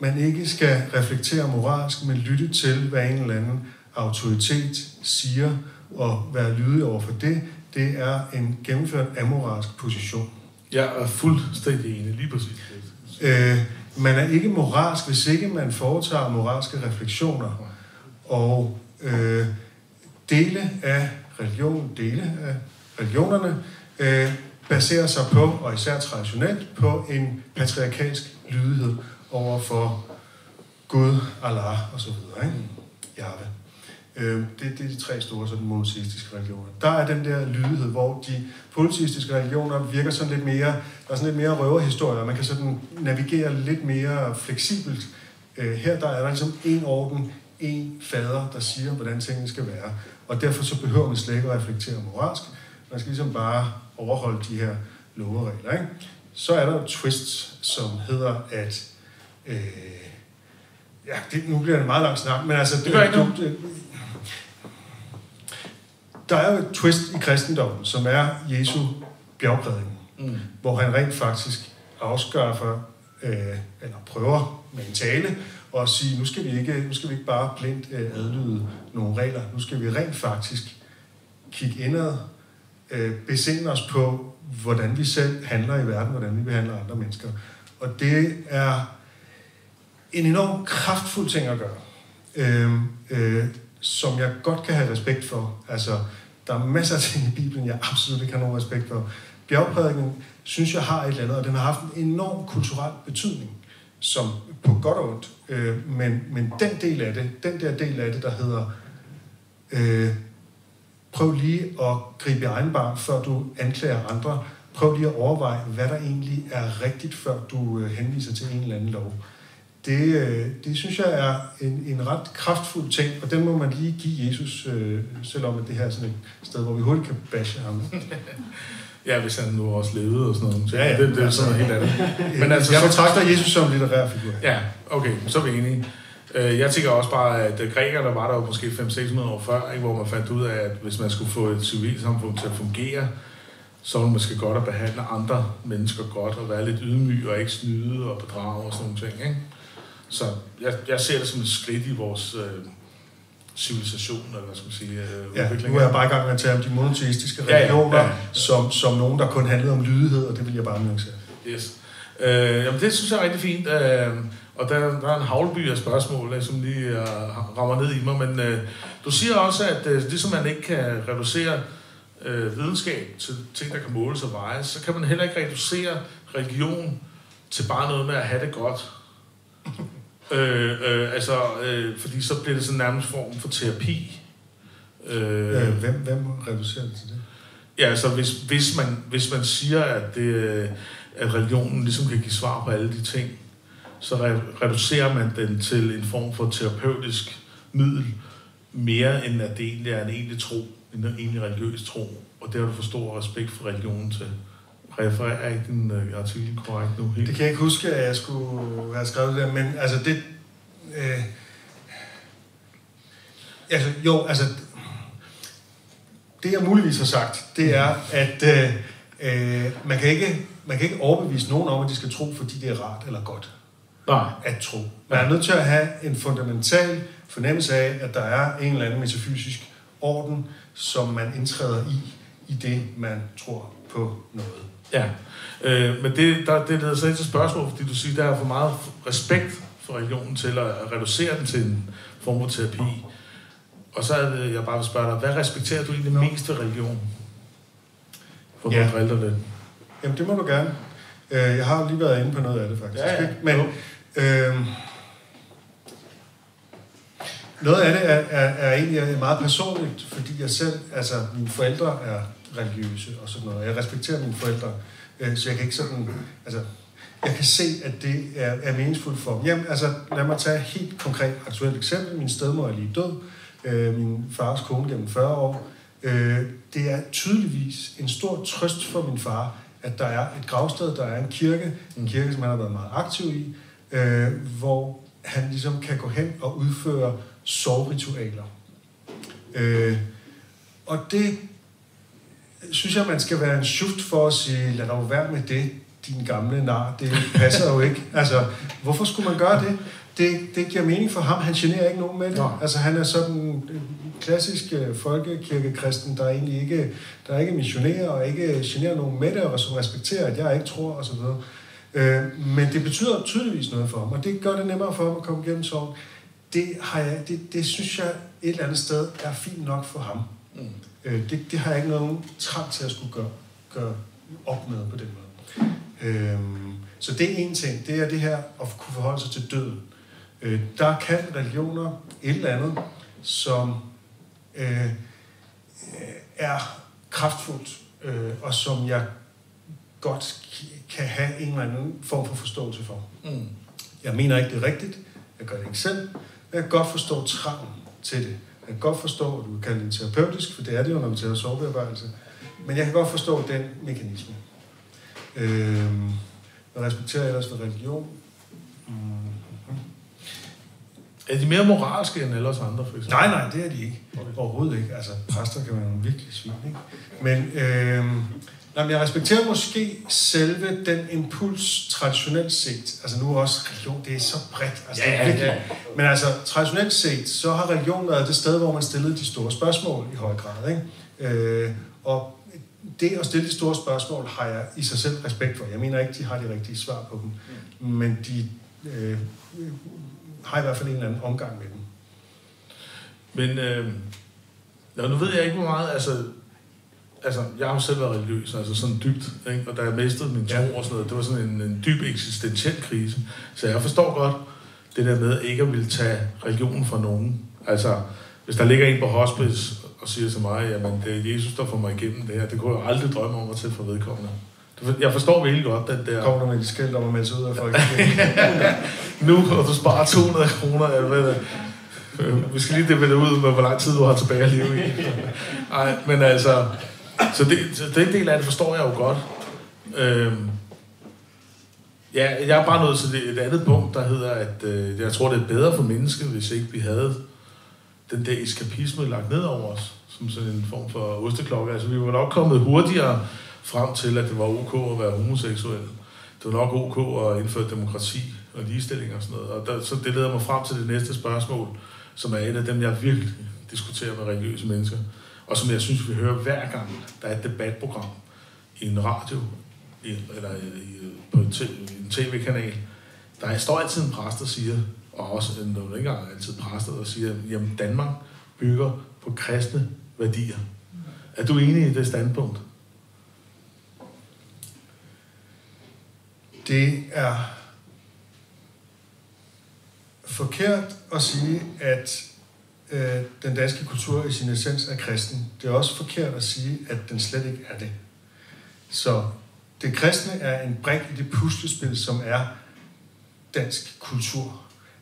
man ikke skal reflektere moralsk, men lytte til, hvad en eller anden autoritet siger, og være lydig over for det, det er en gennemført amoralsk position. Jeg er fuldstændig enig, lige præcis. Øh, man er ikke moralsk, hvis ikke man foretager moralske refleksioner. Og øh, dele af religion, dele af religionerne, øh, baserer sig på, og især traditionelt, på en patriarkalsk lydighed over for Gud, Allah og så videre. Ikke? Jahve. Øh, det, det er de tre store sådan, monoteistiske religioner. Der er den der lydighed, hvor de politistiske religioner virker sådan lidt mere, der er sådan lidt mere røverhistorier, man kan sådan navigere lidt mere fleksibelt. Øh, her der er der ligesom en orden, en fader, der siger, hvordan tingene skal være. Og derfor så behøver man slet ikke at reflektere moralsk. Man skal ligesom bare overholde de her love og regler. Ikke? Så er der jo twists, som hedder, at øh, ja, det, nu bliver det en meget lang snak, men altså... Det gør ikke noget. Det, der er jo et twist i kristendommen, som er Jesu bjergprædiken, mm. hvor han rent faktisk afskaffer, øh, eller prøver med en tale, og sige, nu skal vi ikke, nu skal vi ikke bare blindt øh, adlyde nogle regler, nu skal vi rent faktisk kigge indad, øh, besinde os på, hvordan vi selv handler i verden, hvordan vi behandler andre mennesker. Og det er en enorm kraftfuld ting at gøre, øh, øh, som jeg godt kan have respekt for. Altså, der er masser af ting i Bibelen, jeg absolut ikke har nogen respekt for. Bjergprædiken synes jeg har et eller andet, og den har haft en enorm kulturel betydning, som på godt og ondt. Øh, men, men den del af det, den der del af det, der hedder, øh, prøv lige at gribe i egen barn, før du anklager andre. Prøv lige at overveje, hvad der egentlig er rigtigt, før du øh, henviser til en eller anden lov. Øh, det synes jeg er en, en ret kraftfuld ting, og den må man lige give Jesus, øh, selvom at det her er sådan et sted, hvor vi hurtigt kan bashe ham. (laughs) Ja, hvis han nu også levede og sådan noget. Ja, ja. Det, det er sådan noget helt andet. Men altså, jeg betragter Jesus som en litterær figur. Ja, okay, så er vi enige. Øh, jeg tænker også bare, at grækerne var der jo måske 500-600 år før, ikke, hvor man fandt ud af, at hvis man skulle få et civilsamfund til at fungere, så var det måske godt at behandle andre mennesker godt, og være lidt ydmyg, og ikke snyde og bedrage og sådan nogle ting. Ikke? Så jeg, jeg ser det som et skridt i vores øh, civilisation, eller hvad skal man sige, øh, ja, nu er jeg bare i gang med at tale om de monoteistiske religioner, ja, ja, ja. Som, som nogen, der kun handlede om lydighed, og det vil jeg bare nuancere. Yes. Øh, jamen det synes jeg er rigtig fint, øh, og der, der er en havlby af spørgsmål, som lige øh, rammer ned i mig, men øh, du siger også, at øh, ligesom man ikke kan reducere øh, videnskab til ting, der kan måles og vejes, så kan man heller ikke reducere religion til bare noget med at have det godt. Øh, øh, altså, øh, fordi så bliver det sådan nærmest form for terapi. Øh, ja, hvem, hvem reducerer det til det? Ja, altså hvis, hvis, man, hvis man siger, at, det, at religionen ligesom kan give svar på alle de ting, så re- reducerer man den til en form for terapeutisk middel, mere end at det egentlig er en egentlig tro, en egentlig religiøs tro. Og det har du for stor respekt for religionen til refererer ikke den uh, artikel korrekt nu? Helt. Det kan jeg ikke huske, at jeg skulle have skrevet det der, men altså det... Øh, altså, jo, altså... Det jeg muligvis har sagt, det er, at øh, øh, man, kan ikke, man kan ikke overbevise nogen om, at de skal tro, fordi det er rart eller godt Nej. at tro. Man er nødt til at have en fundamental fornemmelse af, at der er en eller anden metafysisk orden, som man indtræder i, i det, man tror på noget. Ja, øh, men det, der, det leder så ikke til spørgsmål, fordi du siger, der er for meget respekt for religionen til at reducere den til en form for terapi. Og så er det, jeg bare vil spørge dig, hvad respekterer du egentlig mest ved religion? For ja. at drille lidt. Jamen, det må du gerne. Øh, jeg har jo lige været inde på noget af det, faktisk. Ja, ja. Men øh, noget af det er, er, er egentlig meget personligt, fordi jeg selv, altså mine forældre er religiøse og sådan noget. Jeg respekterer mine forældre, øh, så jeg kan ikke sådan, altså jeg kan se, at det er, er meningsfuldt for dem. Jamen, altså, lad mig tage et helt konkret aktuelt eksempel. Min stedmor er lige død. Øh, min fars kone gennem 40 år. Øh, det er tydeligvis en stor trøst for min far, at der er et gravsted, der er en kirke, en kirke, som han har været meget aktiv i, øh, hvor han ligesom kan gå hen og udføre sovritualer. Øh, og det synes jeg, man skal være en schuft for at sige, lad dog være med det, din gamle nar, det passer jo ikke. Altså, hvorfor skulle man gøre det? Det, det giver mening for ham. Han generer ikke nogen med det. Ja. Altså, han er sådan en klassisk øh, folkekirkekristen, der egentlig ikke, der ikke missionerer og ikke generer nogen med det, og som respekterer, at jeg ikke tror, og så videre. Øh, men det betyder tydeligvis noget for ham, og det gør det nemmere for ham at komme igennem sorgen. Det, har jeg, det, det synes jeg et eller andet sted er fint nok for ham. Mm. Øh, det, det har jeg ikke nogen trang til at skulle gøre, gøre op med på den måde. Øhm, så det er en ting, det er det her at kunne forholde sig til døden. Øh, der kan religioner et eller andet, som øh, er kraftfuldt, øh, og som jeg godt kan have en eller anden form for forståelse for. Mm. Jeg mener ikke, det er rigtigt. Jeg gør det ikke selv. Men jeg kan godt forstå trangen til det. Jeg kan godt forstå, at du kan kalde det terapeutisk, for det er det jo, når man tager sovebearbejdelse. Men jeg kan godt forstå den mekanisme. Øh, jeg respekterer ellers for religion. Mm. Er de mere moralske end ellers andre, for eksempel? Nej, nej, det er de ikke. Okay. Overhovedet ikke. Altså, præster kan være nogle virkelig svin, ikke? Men, øh, men jeg respekterer måske selve den impuls traditionelt set. Altså nu også religion, det er så bredt. Altså, ja, det er virkelig. Ja. Men altså, traditionelt set, så har religion været det sted, hvor man stillede de store spørgsmål i høj grad. Ikke? Øh, og det at stille de store spørgsmål har jeg i sig selv respekt for. Jeg mener ikke, de har de rigtige svar på dem. Men de øh, har i hvert fald en eller anden omgang med dem. Men øh, ja, nu ved jeg ikke, hvor meget... Altså, altså, jeg har jo selv været religiøs, altså sådan dybt, ikke? og da jeg mistede min tro ja. og sådan noget, det var sådan en, en dyb eksistentiel krise. Så jeg forstår godt det der med ikke at ville tage religionen fra nogen. Altså, hvis der ligger en på hospice og siger til mig, jamen det er Jesus, der får mig igennem det her, det kunne jeg aldrig drømme om at tage for vedkommende. Jeg forstår virkelig godt den der... Kommer du med de skæld om at melde sig ud af folk? (laughs) nu, og du sparer 200 kroner, jeg ved det. Vi skal lige det ud med, hvor lang tid du har tilbage at leve i. (laughs) Nej, men altså... Så det, så den del af det forstår jeg jo godt. Øhm, ja, jeg er bare nået til et andet punkt, der hedder, at øh, jeg tror, det er bedre for mennesket, hvis ikke vi havde den der eskapisme lagt ned over os, som sådan en form for osteklokke. Altså, vi var nok kommet hurtigere frem til, at det var ok at være homoseksuel. Det var nok ok at indføre demokrati og ligestilling og sådan noget. Og der, så det leder mig frem til det næste spørgsmål, som er et af dem, jeg virkelig diskuterer med religiøse mennesker, og som jeg synes, vi hører hver gang, der er et debatprogram i en radio, i, eller i, på en, en tv-kanal. Der står altid en præst, der siger, og også øh, en, ikke engang altid præster, der siger, at Danmark bygger på kristne værdier. Er du enig i det standpunkt? Det er forkert at sige, at øh, den danske kultur i sin essens er kristen. Det er også forkert at sige, at den slet ikke er det. Så det kristne er en brik i det puslespil, som er dansk kultur.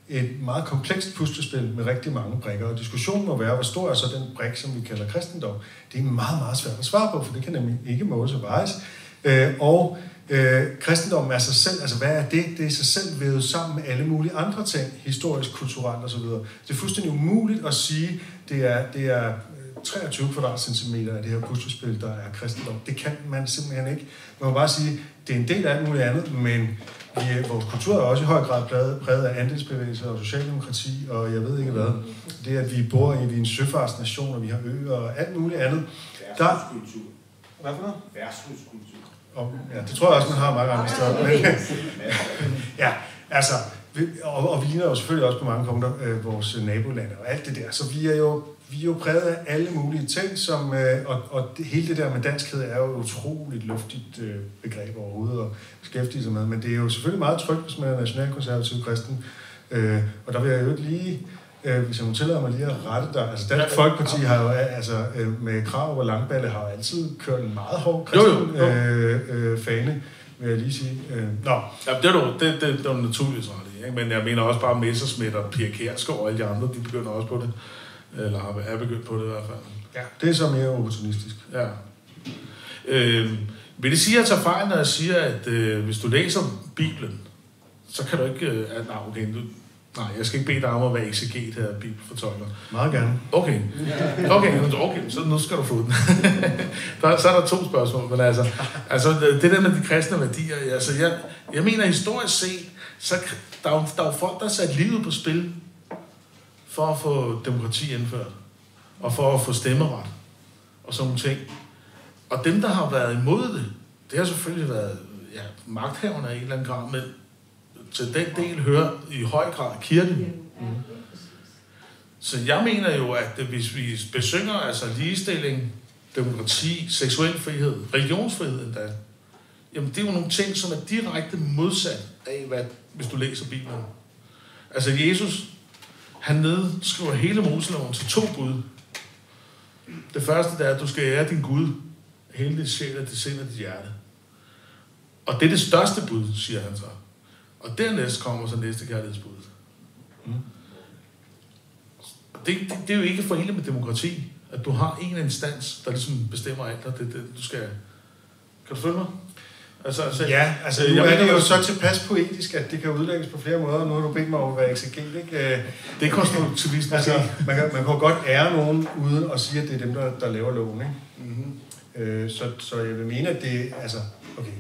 Et meget komplekst puslespil med rigtig mange brikker, og diskussionen må være, hvor stor er så den brik, som vi kalder kristendom. Det er meget, meget svært at svare på, for det kan nemlig ikke måles og vejes. Øh, og Øh, kristendommen er sig selv, altså hvad er det? Det er sig selv vævet sammen med alle mulige andre ting, historisk, kulturelt osv. Det er fuldstændig umuligt at sige, det er, det er 23 øh, kvadratcentimeter af det her puslespil, der er kristendom. Det kan man simpelthen ikke. Man må bare sige, det er en del af alt muligt andet, men vi, vores kultur er også i høj grad præget, præget af andelsbevægelser og socialdemokrati, og jeg ved ikke hvad. Det at vi bor i, vi er en søfartsnation, og vi har øer og alt muligt andet. Der, hvad for noget? Værtshuskultur. Og, ja, det tror jeg også, man har mange andre steder. Men, (laughs) ja, altså, og, og vi ligner jo selvfølgelig også på mange punkter øh, vores nabolande og alt det der. Så vi er jo, vi er jo præget af alle mulige ting, som, øh, og, og det, hele det der med danskhed er jo et utroligt luftigt øh, begreb overhovedet at beskæftige sig med. Men det er jo selvfølgelig meget trygt, hvis man er nationalkonservativ kristen. Øh, og der vil jeg jo ikke lige Øh, hvis jeg må tillade mig lige at rette dig. Altså Dansk Folkeparti har jo altså, øh, med krav og langballe har altid kørt en meget hård kristen jo, jo, jo. Øh, øh, fane, vil jeg lige sige. Øh, nå. Ja, det er du, det, det, det er du naturligvis ret i. Ikke? Men jeg mener også bare Messersmith og Pia Kjærsgaard og alle de andre, de begynder også på det. Eller er begyndt på det i hvert fald. Ja, det er så mere opportunistisk. Ja. Øh, vil det sige, at jeg tager fejl, når jeg siger, at øh, hvis du læser Bibelen, så kan du ikke... Øh, at, nej, okay, du, Nej, jeg skal ikke bede dig om at være exeget her, bibelfortolker. Meget gerne. Okay. Okay, okay så nu skal du få den. (laughs) der, så er der to spørgsmål, men altså, altså det der med de kristne værdier, altså jeg, jeg mener historisk set, så der er, der er folk, der har sat livet på spil for at få demokrati indført, og for at få stemmeret, og sådan nogle ting. Og dem, der har været imod det, det har selvfølgelig været ja, magthaverne af en eller anden grad, men til den del hører i høj grad kirken. Mm. Så jeg mener jo, at hvis vi besynger altså ligestilling, demokrati, seksuel frihed, religionsfrihed endda, jamen det er jo nogle ting, som er direkte modsat af, hvad, hvis du læser Bibelen. Altså Jesus, han nedskriver hele Moseloven til to bud. Det første det er, at du skal ære din Gud, hele dit sjæl og dit sind og dit hjerte. Og det er det største bud, siger han så. Og dernæst kommer så næste kærlighedsbud. Mm. Det, det, det, er jo ikke foreneligt med demokrati, at du har en instans, der ligesom bestemmer alt, og det, det, du skal... Kan du følge mig? Altså, altså, ja, altså øh, nu er det jo så tilpas poetisk, at det kan udlægges på flere måder. Nu har du bedt mig om at være exeget, ikke? Øh, det er konstruktivist. altså, man, kan, man kan godt ære nogen uden at sige, at det er dem, der, der laver loven. Ikke? Mm-hmm. Øh, så, så jeg vil mene, at det... Altså, okay,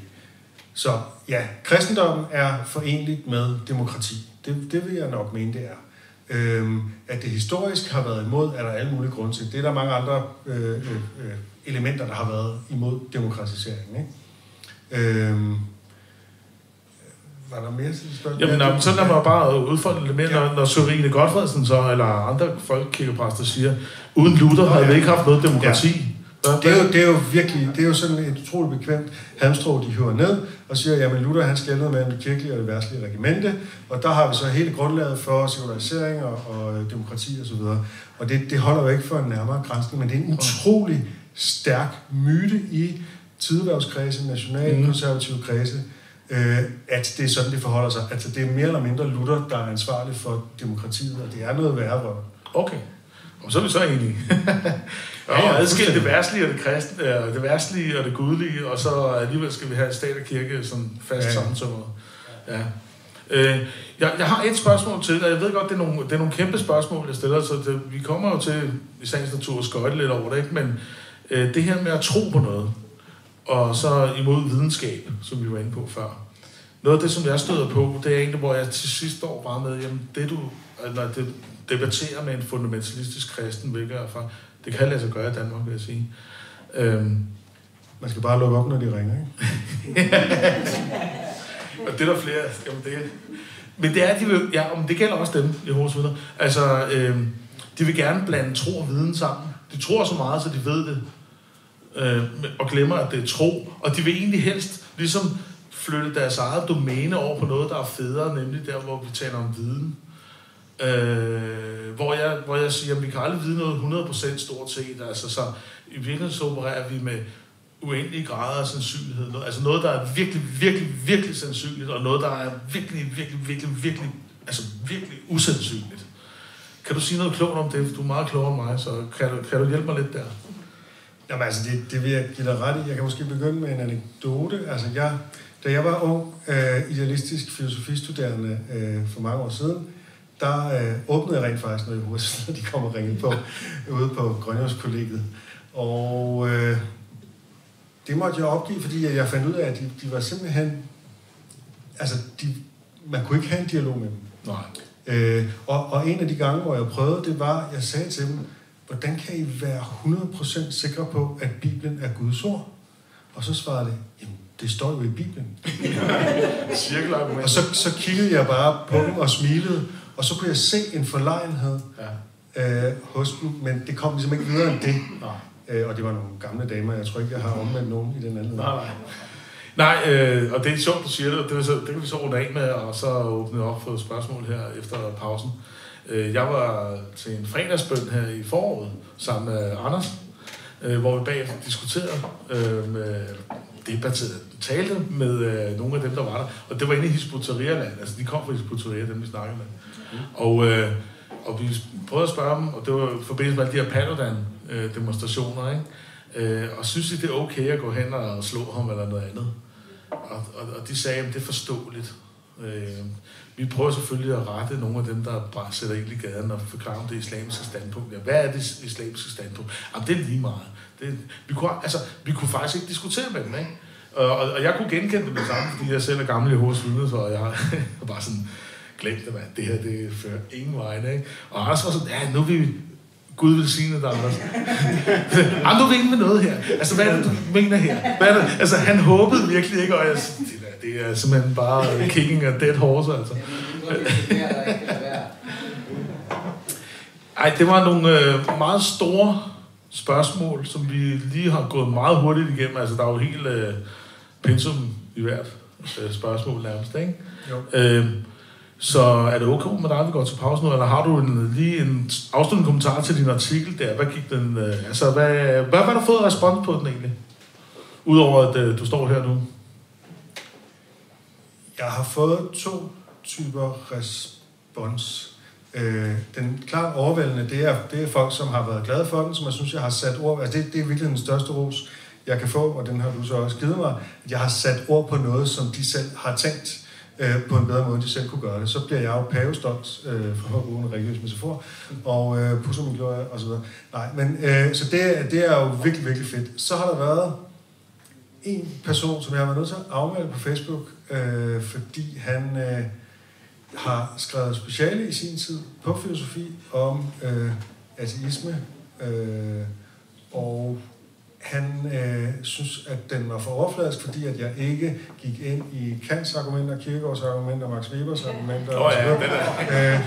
så ja, kristendommen er forenligt med demokrati. Det, det vil jeg nok mene, det er. Øhm, at det historisk har været imod, er der alle mulige grunde til. Det er der mange andre øh, øh, øh elementer, der har været imod demokratisering. Ikke? Øhm, var der mere til spørgsmål? Jamen, jamen så lad mig bare udfolde lidt mere, ja. når, når Sørine Godfredsen så, eller andre folkekirkepræster siger, uden Luther havde vi ikke haft noget demokrati. Ja. Det er, jo, det er jo virkelig, det er jo sådan et utroligt bekvemt halmstrå, de hører ned og siger, jamen Luther han skældede mellem det kirkelige og det værtslige regimente, og der har vi så hele grundlaget for sekularisering og, og demokrati osv. Og, og det, det holder jo ikke for en nærmere grænsning, men det er en utrolig stærk myte i tideværvskredse, nationalkonservative kredse, øh, at det er sådan, det forholder sig. Altså det er mere eller mindre Luther, der er ansvarlig for demokratiet, og det er noget værre. Okay. Og så er vi så enige. og (laughs) ja, adskilt det værtslige og det kristne, og det værtslige og det gudelige, og så alligevel skal vi have stat og kirke som fast ja. sammensummet. Ja. Øh, jeg, jeg har et spørgsmål til, og jeg ved godt, det er nogle, det er nogle kæmpe spørgsmål, jeg stiller, så det, vi kommer jo til i sagens natur at skøjte lidt over det, ikke? men øh, det her med at tro på noget, og så imod videnskab, som vi var inde på før. Noget af det, som jeg støder på, det er egentlig, hvor jeg til sidst står bare med, jamen det du, eller det, debattere med en fundamentalistisk kristen, hvilket er for, det kan lade sig gøre i Danmark, vil jeg sige. Øhm. Man skal bare lukke op, når de ringer, ikke? (laughs) og det er der flere. Jamen, det, men det er, de vil, ja, men det gælder også dem, Jehovas vidner. Altså, øhm, de vil gerne blande tro og viden sammen. De tror så meget, så de ved det. Øh, og glemmer, at det er tro. Og de vil egentlig helst ligesom flytte deres eget domæne over på noget, der er federe, nemlig der, hvor vi taler om viden. Øh, hvor, jeg, hvor jeg siger, at vi kan aldrig vide noget 100% stort set. Altså, så i virkeligheden så opererer vi med uendelige grader af sandsynlighed. Altså noget, der er virkelig, virkelig, virkelig sandsynligt, og noget, der er virkelig, virkelig, virkelig, virkelig, altså virkelig usandsynligt. Kan du sige noget klogt om det? Du er meget klogere end mig, så kan du, kan du hjælpe mig lidt der? Jamen altså, det, det vil jeg give dig ret i. Jeg kan måske begynde med en anekdote. Altså, jeg, da jeg var ung, øh, idealistisk filosofistuderende øh, for mange år siden, der øh, åbnede jeg rent faktisk noget i hovedet, (laughs) når de kom og ringede på ude på Grønlandskollegiet. Og øh, det måtte jeg opgive, fordi jeg fandt ud af, at de, de var simpelthen... Altså, de, man kunne ikke have en dialog med dem. Nej. Øh, og, og en af de gange, hvor jeg prøvede, det var, jeg sagde til dem, hvordan kan I være 100% sikre på, at Bibelen er Guds ord? Og så svarede de, jamen, det står jo i Bibelen. (laughs) Og så, så kiggede jeg bare på dem og smilede, og så kunne jeg se en forlegenhed ja. øh, hos dem, men det kom ligesom ikke videre end det. Nej. Øh, og det var nogle gamle damer, jeg tror ikke, jeg har omvendt nogen i den anden. Nej, nej. Nej, øh, og det er sjovt, du siger det, det, så, det kan vi så runde af med, og så åbne op for spørgsmål her efter pausen. Øh, jeg var til en fredagsbøn her i foråret sammen med Anders, øh, hvor vi bagefter diskuterede øh, med debatterede, talte med øh, nogle af dem, der var der. Og det var inde i Hisbutterialand. Altså, de kom fra Hisbutteria, dem vi snakkede med. Mm. Og, øh, og vi prøvede at spørge dem, og det var i forbindelse med alle de her Paludan-demonstrationer, ikke? Øh, og synes I, det er okay at gå hen og slå ham eller noget andet? Og, og, og de sagde, at det er forståeligt. Øh, vi prøver selvfølgelig at rette nogle af dem, der bare sætter ind i gaden og forklare om det islamiske standpunkt. Ja, hvad er det islamiske standpunkt? Jamen, det er lige meget. Det, vi, kunne, altså, vi kunne faktisk ikke diskutere med dem, ikke? Og, og, og jeg kunne genkende det med samme, fordi jeg selv er gammel i hovedet, så jeg var (laughs) sådan glemt det, det her det fører ingen vegne, ikke? Og Anders var sådan, ja, nu vil vi, Gud vil sige dig, Anders. (laughs) Jamen, du vil med noget her. Altså, hvad er det, du mener her? Hvad er det? Altså, han håbede virkelig ikke, og jeg, det, der, det er simpelthen bare kicking a dead horse, altså. Ej, det var nogle øh, meget store spørgsmål, som vi lige har gået meget hurtigt igennem. Altså, der er jo helt øh, pensum i hvert øh, spørgsmål nærmest, ikke? Jo. Øh, så er det okay med dig, at vi går til pause nu, eller har du en, lige en afsluttende kommentar til din artikel der? Hvad gik den, øh, altså, hvad, hvad, hvad har du fået respons på den egentlig? Udover at øh, du står her nu. Jeg har fået to typer respons. Øh, den klart overvældende, det er, det er folk, som har været glade for den, som jeg synes, jeg har sat ord... Altså det, det er virkelig den største ros, jeg kan få, og den har du så også givet mig, at jeg har sat ord på noget, som de selv har tænkt øh, på en bedre måde, end de selv kunne gøre det. Så bliver jeg jo pavestolt øh, for at bruge en religiøs metafor, og øh, pusser min glorie og så videre. Nej, men øh, så det, det er jo virkelig, virkelig fedt. Så har der været en person, som jeg har været nødt til at afmelde på Facebook, øh, fordi han... Øh, har skrevet speciale i sin tid på filosofi om øh, ateisme, øh, og han øh, synes, at den var for overfladisk, fordi at jeg ikke gik ind i Kants argumenter, Kierkegaards argumenter, Max Webers argumenter. Oh, ja, ja. Øh,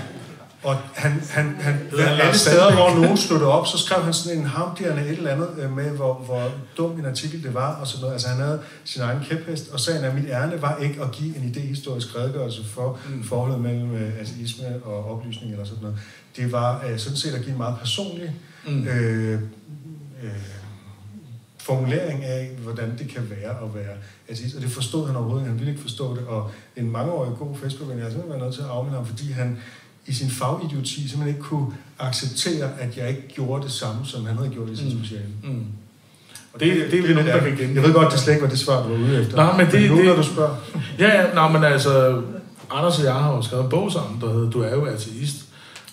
og han, han, han, det alle steder, hvor nogen sluttede op, så skrev han sådan en hamdierne et eller andet øh, med, hvor, hvor dum en artikel det var, og sådan noget. Altså han havde sin egen kæphest, og sagen at mit ærne var ikke at give en idehistorisk redegørelse for mm. forholdet mellem øh, ateisme og oplysning eller sådan noget. Det var øh, sådan set at give en meget personlig mm. øh, øh, formulering af, hvordan det kan være at være ateist. Og det forstod han overhovedet Han ville ikke forstå det. Og en mangeårig god Facebook-ven, jeg har simpelthen været nødt til at afmelde ham, fordi han i sin fagidioti simpelthen ikke kunne acceptere, at jeg ikke gjorde det samme, som han havde gjort i sin mm. speciale. Mm. Og det, det, det, det er vi nogen, der kan. Jeg ved godt, det slet ikke var det svar, du var ude efter. Nej, men det, men nu, det, når du spørger. Ja, ja, nej, men altså, Anders og jeg har jo skrevet en bog sammen, der hedder Du er jo ateist.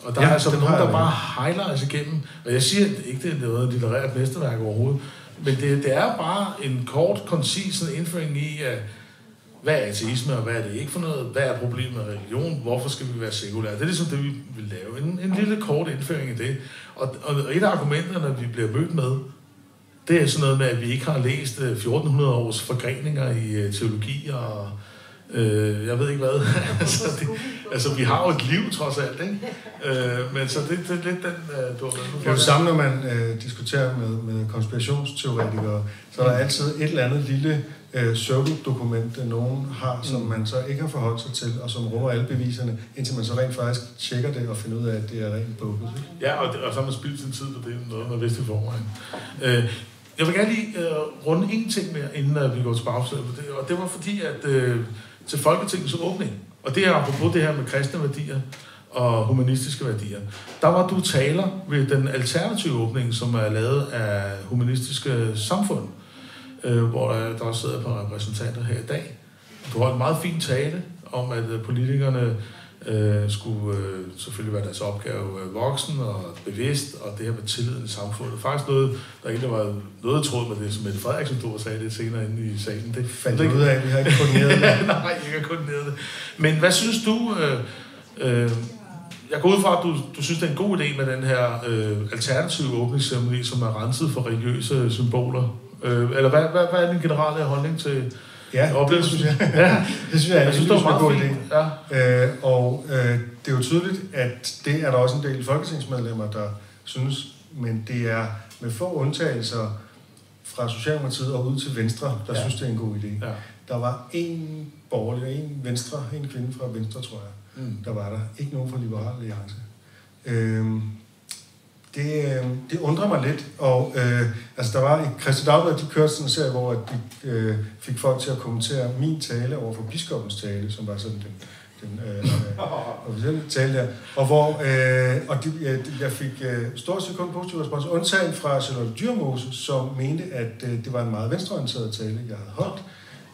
Og der ja, er altså nogen, der bare os igennem. Og jeg siger ikke, det er noget litterært mesterværk overhovedet. Men det, det er bare en kort, koncis indføring i, at hvad er ateisme, og hvad er det ikke for noget? Hvad er problemet med religion? Hvorfor skal vi være sekulære? Det er ligesom det, vi vil lave. En, en lille kort indføring i det. Og, og et af argumenterne, vi bliver mødt med, det er sådan noget med, at vi ikke har læst øh, 1400 års forgreninger i øh, teologi og øh, jeg ved ikke hvad. (laughs) altså, det, altså, vi har jo et liv trods alt, ikke? Øh, men så det, det er lidt den, øh, du har været Det er jo samme, når man øh, diskuterer med, med konspirationsteoretikere, så er der altid et eller andet lille øh, pseudo-dokument, nogen har, som mm. man så ikke har forholdt sig til, og som rummer alle beviserne, indtil man så rent faktisk tjekker det og finder ud af, at det er rent bogus. Ja, og, og så har man spildt sin tid på det, noget man vidste i forvejen. Øh, jeg vil gerne lige øh, runde en ting mere, inden at vi går til pause. Og det var fordi, at øh, til Folketingets åbning, og det er apropos det her med kristne værdier og humanistiske værdier, der var du taler ved den alternative åbning, som er lavet af humanistiske samfund øh, hvor der, også sidder et par repræsentanter her i dag. Du holdt en meget fin tale om, at politikerne øh, skulle øh, selvfølgelig være deres opgave øh, voksen og bevidst, og det her med tilliden i samfundet. Faktisk noget, der egentlig var noget tråd med det, som Mette Frederiksen stod og sagde lidt senere inde i salen. Det fandt jeg ud af, vi har ikke koordineret (laughs) det. Nej, jeg har koordineret det. Men hvad synes du... Øh, øh, jeg går ud fra, at du, du synes, det er en god idé med den her øh, alternative åbningsceremoni, som er renset for religiøse symboler. Øh, eller hvad, hvad, hvad er din generelle holdning til, Ja, det synes jeg. ja, (laughs) det synes jeg, jeg synes, det er en god idé. Ja. Øh, og øh, det er jo tydeligt, at det er der også en del folketingsmedlemmer, der synes, men det er med få undtagelser fra Socialdemokratiet og ud til Venstre, der ja. synes, det er en god idé. Ja. Der var en borgerlig og en venstre, en kvinde fra Venstre, tror jeg. Mm. Der var der. Ikke nogen fra Liberal Alliance. Øhm, det, øh, det undrer mig lidt, og øh, altså der var i Christi Dagblad, de kørte sådan en serie, hvor de øh, fik folk til at kommentere min tale over for biskopens tale, som var sådan den, den øh, øh, (laughs) officielle tale der, og hvor øh, og de, jeg, jeg fik øh, stort set kun positiv respons, undtagen fra Charlotte Dyrmose, som mente, at øh, det var en meget venstreorienteret tale, jeg havde holdt,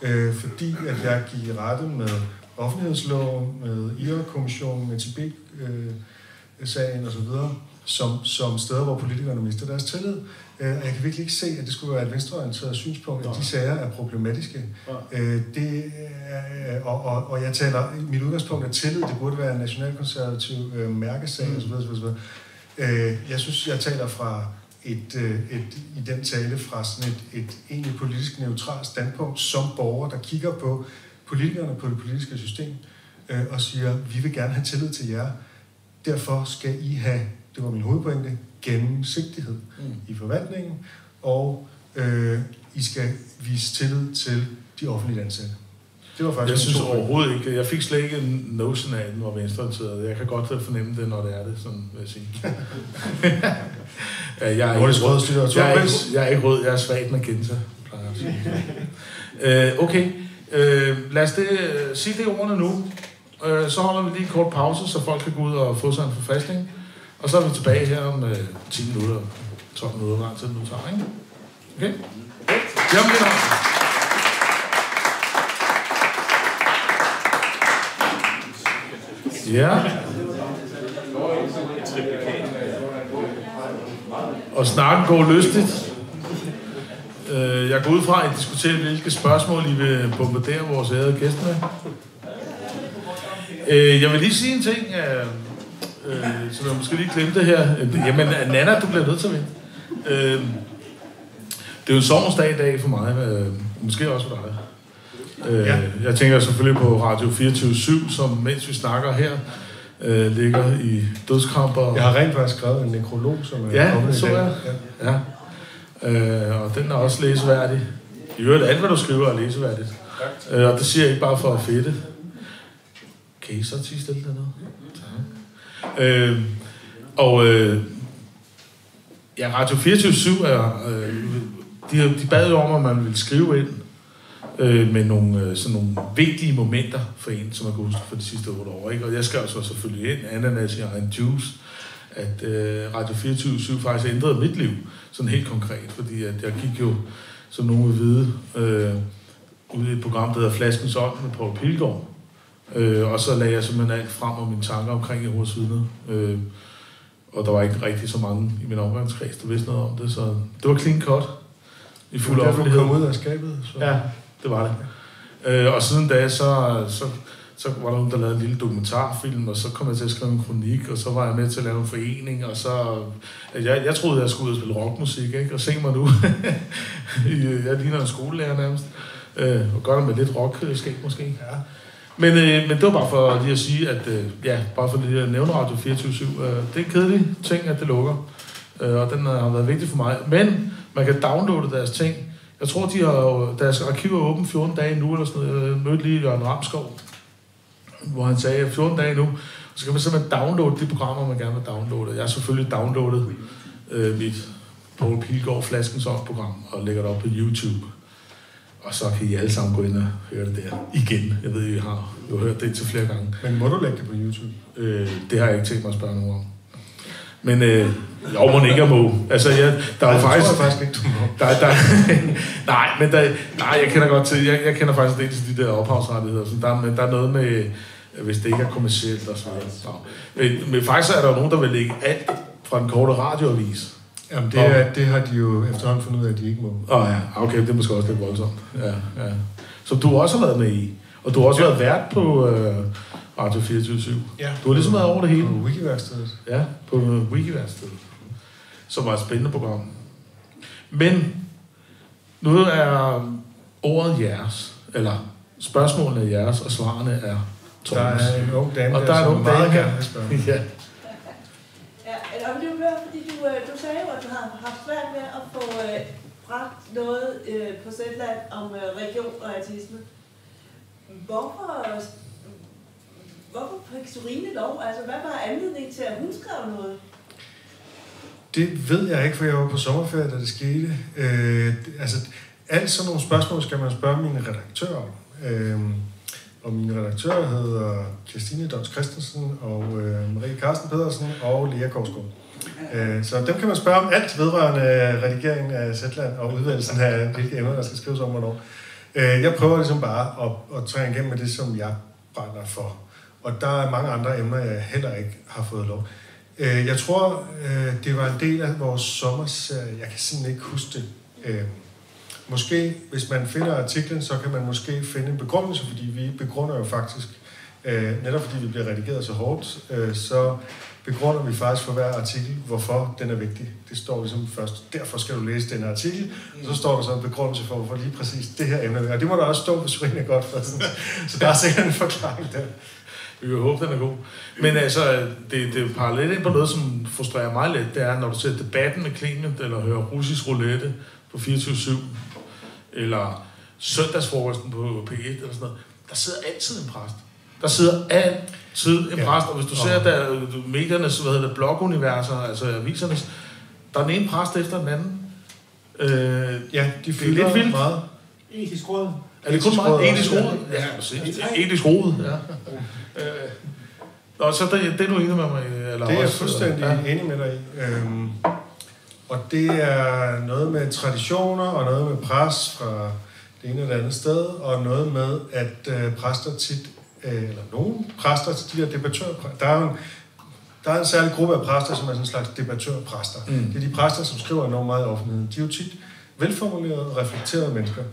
øh, fordi at jeg gik i rette med offentlighedsloven, med IRA-kommissionen, med Tibet-sagen øh, osv., som, som steder, hvor politikerne mister deres tillid. Øh, jeg kan virkelig ikke se, at det skulle være et venstreorienteret synspunkt, at de sager er problematiske. Øh, det er, og, og, og jeg taler, mit udgangspunkt er tillid, det burde være en nationalkonservativ øh, mærkesag mm. osv. osv. Øh, jeg synes, jeg taler fra et, øh, et, i den tale fra sådan et, et egentlig politisk neutralt standpunkt som borger, der kigger på politikerne på det politiske system øh, og siger, vi vil gerne have tillid til jer. Derfor skal I have det var min hovedpointe, gennemsigtighed mm. i forvaltningen, og øh, I skal vise tillid til de offentlige ansatte. Det var faktisk jeg synes overhovedet ikke, jeg fik slet ikke en notion af, at den var venstreorienteret. Jeg kan godt fornemme det, når det er det, sådan vil jeg sige. (laughs) ja, jeg, er ikke rød, jeg, er ikke, jeg er ikke rød, jeg er svagt med Genta, plejer sige. uh, okay, uh, lad os det, uh, sige det ordene nu. Uh, så holder vi lige en kort pause, så folk kan gå ud og få sig en forfriskning. Og så er vi tilbage her om øh, 10 minutter, 12 minutter, hvor lang tid nu tager, ikke? Okay? Jamen, det Ja. Og snakken går lystigt. Øh, jeg går ud fra, at I diskuterer, hvilke spørgsmål I vil bombardere vores ærede gæster med. Øh, jeg vil lige sige en ting øh, som jeg måske lige glemte her. Jamen, Nana, du bliver nødt til at vinde. Øh, det er jo en sommersdag i dag for mig, øh, måske også for dig. Øh, ja. Jeg tænker selvfølgelig på Radio 24 som mens vi snakker her, øh, ligger i dødskramper. Jeg har rent faktisk skrevet en nekrolog, som er ja, kommet så i dag. Ja, ja. Øh, og den er også læseværdig. I øvrigt, alt hvad du skriver er læseværdigt. Øh, og det siger jeg ikke bare for at fedte. Kan I så tige stille dernede? Øh, og øh, ja, Radio 24 er... Øh, de, de bad jo om, at man ville skrive ind øh, med nogle, øh, sådan nogle vigtige momenter for en, som er huske for de sidste otte år. Ikke? Og jeg skrev så selvfølgelig ind, ananas i egen juice, at øh, Radio 24 faktisk ændrede mit liv, sådan helt konkret, fordi at jeg gik jo, som nogen vil vide, øh, ude i et program, der hedder Flaskens Ånd med Paul Pilgaard, Øh, og så lagde jeg simpelthen alt frem om mine tanker omkring Jehovas vidner. Øh, og der var ikke rigtig så mange i min omgangskreds, der vidste noget om det, så det var clean cut i fuld det offentlighed. Du kom ud af skabet? Så. Ja, det var det. Øh, og siden da, så, så, så var der nogen, der lavede en lille dokumentarfilm, og så kom jeg til at skrive en kronik, og så var jeg med til at lave en forening, og så... Jeg, jeg troede, jeg skulle ud og spille rockmusik, ikke? Og se mig nu. (laughs) jeg ligner en skolelærer nærmest. Øh, og gør det med lidt rock måske. Ja. Men, øh, men det var bare for lige at sige, at øh, ja, bare for lige at nævne Radio 24 øh, Det er en kedelig ting, at det lukker. Øh, og den øh, har været vigtig for mig. Men man kan downloade deres ting. Jeg tror, de har deres arkiver er åbent 14 dage nu, eller sådan noget. Jeg mødte lige Jørgen Ramskov, hvor han sagde, 14 dage nu, så kan man simpelthen downloade de programmer, man gerne vil downloade. Jeg har selvfølgelig downloadet øh, mit Paul Pilgaard Flaskens program og lægger det op på YouTube. Og så kan I alle sammen gå ind og høre det der igen. Jeg ved, I har jo hørt det til flere gange. Men må du lægge det på YouTube? Øh, det har jeg ikke tænkt mig at spørge nogen om. Men øh, jo, må ikke må. Altså, jeg, der er faktisk... Jeg faktisk ikke, du må. Der, der, (laughs) nej, men der, nej, jeg kender godt til... Jeg, jeg kender faktisk det til de der ophavsrettigheder. Så der, men der er noget med, hvis det ikke er kommercielt og sådan noget. Men, men faktisk er der nogen, der vil lægge alt fra den korte radioavis Jamen, det, er, det har de jo efterhånden fundet ud af, at de ikke må. Åh oh, ja, okay, det er måske også lidt voldsomt. Ja, ja. Som du også har været med i. Og du har også ja. været vært på øh, Radio 24 Ja. Du har ligesom været over det hele. På Wikiværkstedet. Ja, på Wikiværkstedet. Som var et spændende program. Men nu er ordet jeres. Eller spørgsmålene er jeres, og svarene er Thomas. Der er en ung dame, og der, der er en ung spørge. (laughs) ja. Ja, eller det var fordi du, øh, sagde jo, at du har haft svært ved at få øh, bragt noget øh, på Zetland om øh, religion og artisme. Hvorfor, hvorfor fik Sorine lov? Altså, hvad var anledningen til, at hun skrev noget? Det ved jeg ikke, for jeg var på sommerferie, da det skete. Øh, altså, alt sådan nogle spørgsmål skal man spørge mine redaktører om. Øh, og mine redaktører hedder Christine Dons Christensen og øh, Marie Carsten Pedersen og Lea Korsgaard. Øh, så dem kan man spørge om alt vedrørende redigeringen af Zetland og udvalgelsen af, hvilke emner, der skal skrives om hvornår. Øh, jeg prøver ligesom bare at, at trænge igennem med det, som jeg brænder for. Og der er mange andre emner, jeg heller ikke har fået lov. Øh, jeg tror, øh, det var en del af vores sommerserie. Jeg kan simpelthen ikke huske det. Måske, hvis man finder artiklen, så kan man måske finde en begrundelse, fordi vi begrunder jo faktisk, netop fordi vi bliver redigeret så hårdt, så begrunder vi faktisk for hver artikel, hvorfor den er vigtig. Det står ligesom først, derfor skal du læse den artikel, og så står der så en begrundelse for, hvorfor lige præcis det her emne Og det må der også stå på Serena godt for. (laughs) Så der er sikkert en forklaring der. Vi vil håbe, den er god. Men altså, det, det er parallelt ind på noget, som frustrerer mig lidt, det er, når du ser debatten med Clement, eller hører russisk roulette på 24-7, eller søndagsfrokosten på P1, eller sådan noget, der sidder altid en præst. Der sidder altid en ja. præst, og hvis du ser der, mediernes, hvad hedder det, bloguniverser, altså avisernes, der er den ene præst efter den anden. Øh, ja, de fylder lidt vildt. meget. Etisk råd. Er det kun meget etisk råd? Ja, etisk råd, ja. Øh, og så det, det er du enig med mig eller Det er jeg fuldstændig ja. enig med dig i. Øhm, og det er noget med traditioner, og noget med pres fra det ene eller andet sted, og noget med, at øh, præster tit, øh, eller nogen præster, de der debattører, der er en, der er en særlig gruppe af præster, som er sådan en slags debattørpræster. Mm. Det er de præster, som skriver enormt meget i offentligheden. De er jo tit velformulerede og reflekterede mennesker.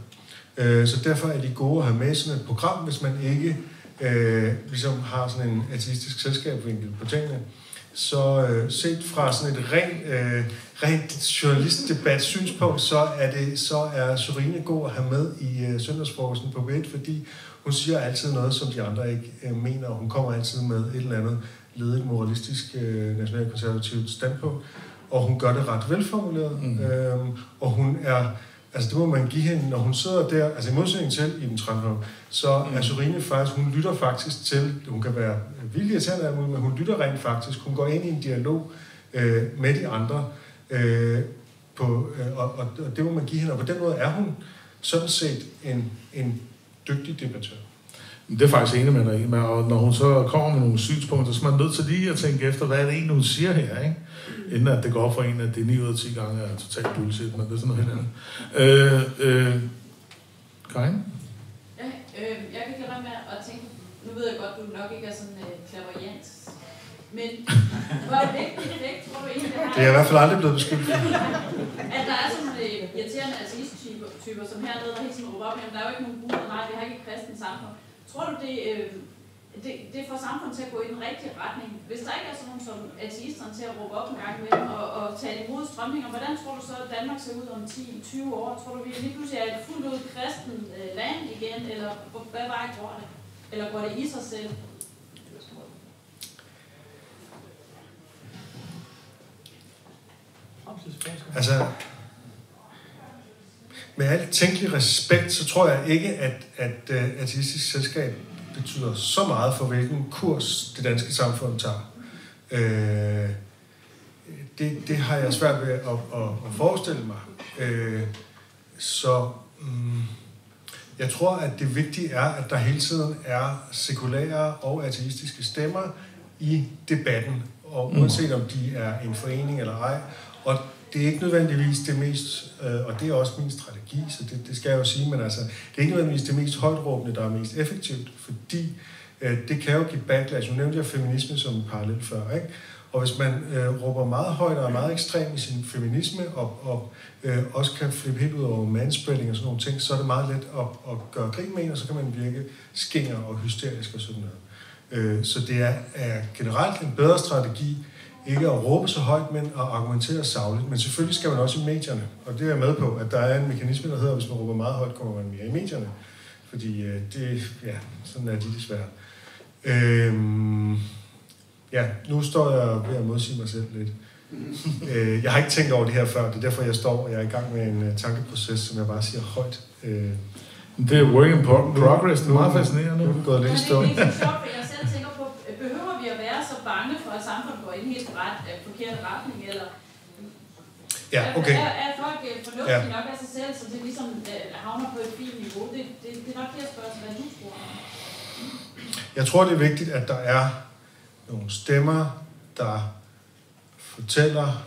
Øh, så derfor er de gode at have med sådan et program, hvis man ikke øh, ligesom har sådan en ateistisk selskabsvinkel på tingene. Så øh, set fra sådan et rent, øh, rent journalistdebat synspunkt, så er det så er Sorine god at have med i øh, søndagsfrokosten på B1, fordi hun siger altid noget, som de andre ikke øh, mener, og hun kommer altid med et eller andet ledet moralistisk øh, nationalkonservativt standpunkt, og hun gør det ret velformuleret, mm. øh, og hun er Altså det må man give hende, når hun sidder der, altså i modsætning til i den Trondheim, så mm. er Sorine faktisk, hun lytter faktisk til, hun kan være villig til at men hun lytter rent faktisk, hun går ind i en dialog øh, med de andre, øh, på, øh, og, og, og det må man give hende, og på den måde er hun sådan set en, en dygtig debattør. Det er faktisk enig med dig med, og når hun så kommer med nogle synspunkter, så er man nødt til lige at tænke efter, hvad er det egentlig, hun siger her, ikke? Inden at det går for en, at det er 9 ud af 10 gange er totalt bullshit, men det er sådan noget helt andet. Øh, øh, Karin? Ja, øh, jeg kan ikke lade med at tænke, nu ved jeg godt, du nok ikke er sådan øh, klaverjant, men hvor vigtigt effekt tror du egentlig, det har? Det er i hvert fald aldrig blevet beskyldt (laughs) At der er sådan øh, irriterende ateist-typer som hernede, der hele tiden råber op, jamen der er jo ikke nogen gud, nej, vi har ikke et kristent samfund. Tror du, det, øh, det, det får samfundet til at gå i den rigtige retning? Hvis der ikke er sådan nogen som ateisterne til at råbe op en gang med og, og tage imod strømninger, hvordan tror du så, at Danmark ser ud om 10-20 år? Tror du, vi lige pludselig er et fuldt ud kristen øh, land igen, eller hvad vej går det? Eller går det i sig selv? Altså, med al tænkelig respekt, så tror jeg ikke, at, at uh, ateistisk selskab betyder så meget for, hvilken kurs det danske samfund tager. Uh, det, det har jeg svært ved at, at, at forestille mig. Uh, så um, jeg tror, at det vigtige er, at der hele tiden er sekulære og ateistiske stemmer i debatten, og mm. uanset om de er en forening eller ej. Og det er ikke nødvendigvis det mest, øh, og det er også min strategi, så det, det skal jeg jo sige, men altså, det er ikke nødvendigvis det mest højtråbende, der er mest effektivt, fordi øh, det kan jo give backlash. Nu nævnte jeg feminisme som en parallel før, ikke? Og hvis man øh, råber meget højt og er meget ekstrem i sin feminisme, og, og øh, også kan flippe helt ud over manspreading og sådan nogle ting, så er det meget let at, at gøre grin med en, og så kan man virke skinger og hysterisk og sådan noget. Øh, så det er, er generelt en bedre strategi, ikke at råbe så højt, men at argumentere savligt. Men selvfølgelig skal man også i medierne, og det er jeg med på, at der er en mekanisme, der hedder, at hvis man råber meget højt, kommer man mere i medierne. Fordi øh, det, ja, sådan er de desværre. Øhm, ja, nu står jeg ved at modsige mig selv lidt. (laughs) øh, jeg har ikke tænkt over det her før, det er derfor, jeg står jeg er i gang med en uh, tankeproces, som jeg bare siger højt. Øh, Det er work in pro- progress, det er meget fascinerende. Nu er vi gået lidt det stå. er jeg selv tænker på, behøver vi at være så bange for, at samfundet går i en helt ret, øh, forkert retning, eller Ja, okay. er, er folk øh, fornuftige Ja. nok af sig selv, så det ligesom øh, havner på et fint niveau? Det, det, det er nok det, jeg spørger hvad du tror. Jeg tror, det er vigtigt, at der er nogle stemmer, der fortæller,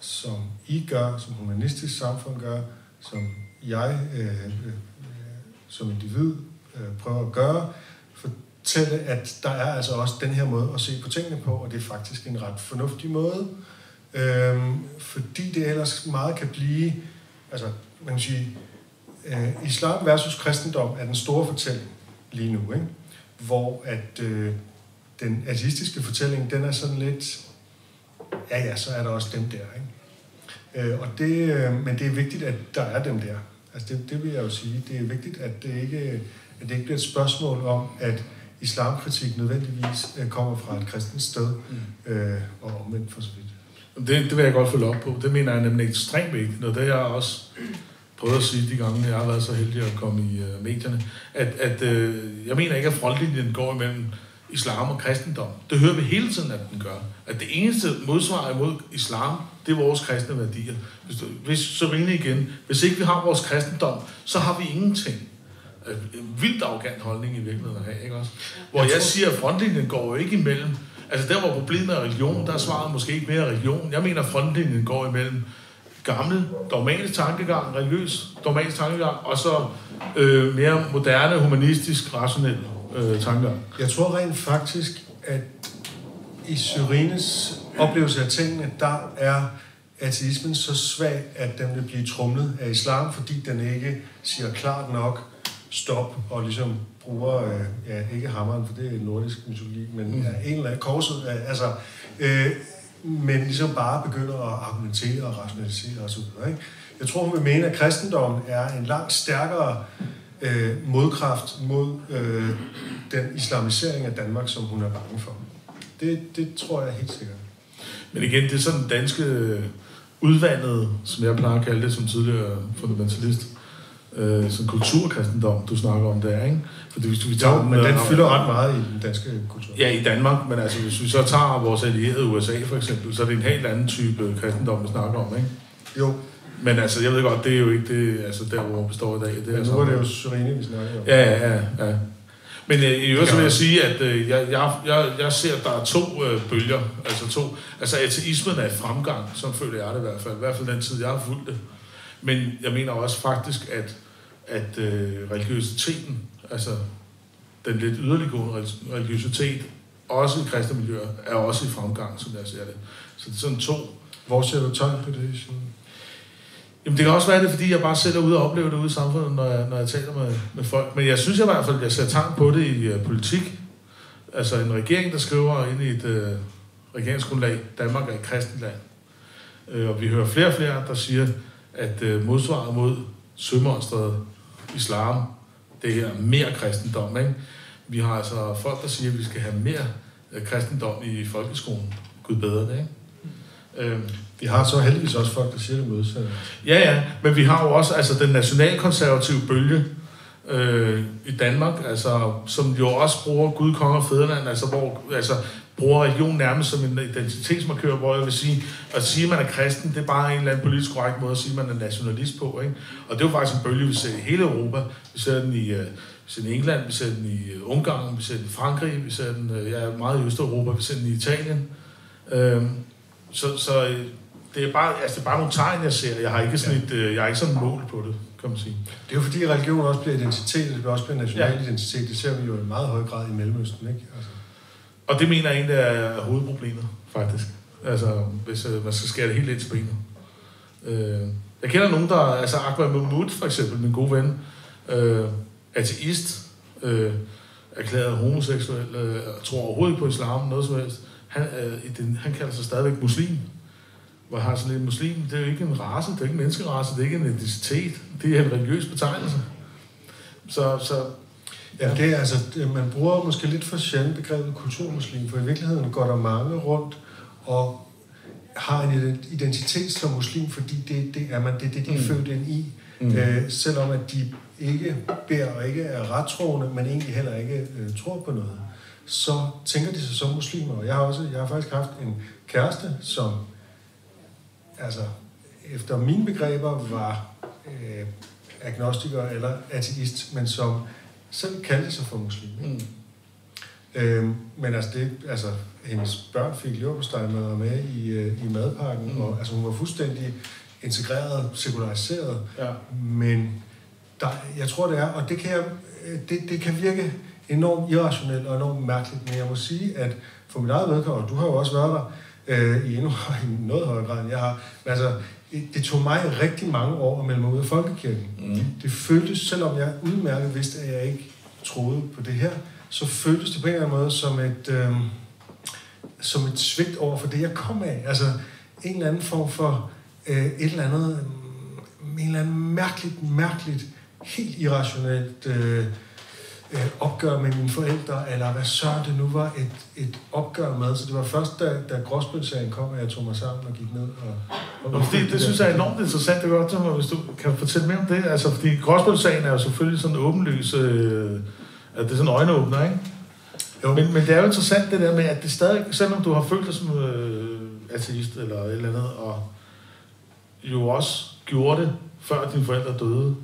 som I gør, som humanistisk samfund gør, som jeg øh, øh, som individ øh, prøver at gøre, fortælle, at der er altså også den her måde at se på tingene på, og det er faktisk en ret fornuftig måde. Øhm, fordi det ellers meget kan blive, altså man kan sige, øh, islam versus kristendom er den store fortælling lige nu, ikke? hvor at øh, den ateistiske fortælling, den er sådan lidt, ja ja, så er der også dem der, ikke? Øh, og det, øh, men det er vigtigt, at der er dem der. Altså det, det vil jeg jo sige. Det er vigtigt, at det ikke, at det ikke bliver et spørgsmål om, at islamkritik nødvendigvis øh, kommer fra et kristent sted, øh, og omvendt for så vidt. Det, det vil jeg godt følge op på. Det mener jeg nemlig ekstremt vigtigt, og det har jeg også prøvet at sige de gange, jeg har været så heldig at komme i uh, medierne, at, at jeg mener ikke, at frontlinjen går imellem islam og kristendom. Det hører vi hele tiden, at den gør. At det eneste modsvar imod islam, det er vores kristne værdier. Hvis, hvis så ringer igen, hvis ikke vi har vores kristendom, så har vi ingenting. Øh, En vildt arrogant holdning i virkeligheden at have, ikke også? Hvor jeg, Jeg jeg tror- siger, at frontlinjen går jo ikke imellem. Altså der, hvor problemet er religion, der er svaret måske ikke mere religion. Jeg mener, at frontlinjen går imellem gammel dogmatisk tankegang, religiøs dogmatisk tankegang, og så øh, mere moderne, humanistisk, rationel øh, tankegang. Jeg tror rent faktisk, at i Syrines oplevelse af tingene, der er ateismen så svag, at den vil blive trumlet af islam, fordi den ikke siger klart nok stop, og ligesom bruger, øh, ja, ikke hammeren, for det er nordisk mytologi, men Mm. ja, en eller anden korset, øh, altså, øh, men ligesom bare begynder at argumentere og rationalisere osv. Ikke? Jeg tror, hun vil mene, at kristendommen er en langt stærkere øh, modkraft mod øh, den islamisering af Danmark, som hun er bange for. Det, det tror jeg helt sikkert. Men igen, det er sådan danske udvandede, som jeg plejer at kalde det som tidligere fundamentalist, øh, sådan kulturkristendom, du snakker om der, ikke? Fordi hvis vi tager Jo, men den øh, fylder ret meget i den danske kultur. Ja, i Danmark, men altså hvis vi så tager vores allierede USA for eksempel, så er det en helt anden type kristendom, vi snakker om, ikke? Jo, Men altså, jeg ved godt, det er jo ikke det, altså der, hvor vi består i dag. Det men nu sådan- er det jo Syrene, vi snakker om. Ja, ja, ja. ja. Men øh, i øvrigt så vil jeg sige, at øh, jeg, jeg, jeg, jeg ser, at der er to øh, bølger. Altså to. Altså ateismen er i fremgang, som føler jeg det i hvert fald. I hvert fald den tid, jeg har fulgt det. Men jeg mener også faktisk, at, at øh, religiøsiteten, altså den lidt yderliggående relig- religiøsitet, også i kristne miljøer, er også i fremgang, som jeg ser det. Så det er sådan to Hvor ser du tegn på det? Jamen det kan også være det, fordi jeg bare selv er ude og opleve det ude i samfundet, når jeg, når jeg taler med, med folk. Men jeg synes i hvert fald, at jeg ser tegn på det i uh, politik. Altså en regering, der skriver ind i et uh, regeringsgrundlag, Danmark er et kristent land. Uh, og vi hører flere og flere, der siger, at uh, modsvaret mod sømonstret islam, det her mere kristendom. Ikke? Vi har altså folk, der siger, at vi skal have mere uh, kristendom i folkeskolen. Gud bedre det, ikke? Uh, Vi har så heldigvis også folk, der siger det modsatte. Ja, ja, men vi har jo også altså, den nationalkonservative bølge øh, i Danmark, altså, som jo også bruger Gud, konge og fædreland, altså, hvor, altså, bruger religion nærmest som en identitetsmarkør, hvor jeg vil sige, at sige, at man er kristen, det er bare en eller anden politisk korrekt måde at sige, at man er nationalist på. Ikke? Og det er jo faktisk en bølge, vi ser i hele Europa. Vi ser den i, øh, vi ser den i England, vi ser den i øh, Ungarn, vi ser den i Frankrig, vi ser den øh, ja, meget i Østeuropa, vi ser den i Italien. Øh, så, så det er bare, altså det er bare nogle tegn, jeg ser. Jeg har ikke sådan et, jeg har ikke sådan et mål på det, kan man sige. Det er jo fordi, religion også bliver identitet, og det bliver også bliver national Ja. identitet. Det ser vi jo i meget høj grad i Mellemøsten, ikke? Altså, og det mener jeg egentlig er hovedproblemet, faktisk. Altså, hvis øh, man skal skære det helt ind til benet. Øh, jeg kender nogen, der, altså Akbar Mahmoud for eksempel, min gode ven, øh, ateist, øh, erklæret homoseksuel, øh, tror overhovedet på islam, noget som helst. Han, øh, i den, han kalder sig stadigvæk muslim. Hvor har sådan lidt muslim, det er jo ikke en race, det er ikke en menneskerace, det er ikke en etnicitet, det er en religiøs betegnelse. Så, så Ja, det er altså, man bruger måske lidt for sjældent begrebet kulturmuslim, for i virkeligheden går der mange rundt og har en identitet som muslim, fordi det, det er man, det det, de er Mm. født ind i. Mm. Øh, selvom at de ikke beder og ikke er rettroende, men egentlig heller ikke øh, tror på noget, så tænker de sig som muslimer. Og jeg har også, jeg har faktisk haft en kæreste, som altså, efter mine begreber var øh, agnostiker eller ateist, men som selv kaldte sig for muslim. ikke? Mm. Øhm, men altså, det, altså, hendes børn fik leverpostejmad med i, øh, i madpakken, Mm. og altså, hun var fuldstændig integreret, sekulariseret, Ja. men der, jeg tror, det er, og det kan, jeg, øh, det, det kan virke enormt irrationelt og enormt mærkeligt, men jeg må sige, at for mit eget vedkommende, du har jo også været der øh, i, endnu, (laughs) i noget højere grad, end jeg har, men altså, det, tog mig rigtig mange år at melde mig ud af folkekirken. Mm. Det føltes, selvom jeg udmærket vidste, at jeg ikke troede på det her, så føltes det på en eller anden måde som et, øh, som et svigt over for det, jeg kom af. Altså en eller anden form for øh, et eller andet, øh, en eller anden mærkeligt, mærkeligt, helt irrationelt øh, øh, opgør med mine forældre, eller hvad så det nu var et, et opgør med. Så det var først, da, da Gråsbøl-sagen kom, at jeg tog mig sammen og gik ned og... og Og fordi, det synes jeg er enormt interessant. Det godt, mig, hvis du kan fortælle mere om det. Altså, fordi Gråsbøl-sagen er jo selvfølgelig sådan åbenlys, øh, at det er sådan en øjenåbner, ikke? Jo. Men, men det er jo interessant det der med, at det stadig, selvom du har følt dig som øh, ateist eller et eller andet, og jo også gjorde det, før dine forældre døde,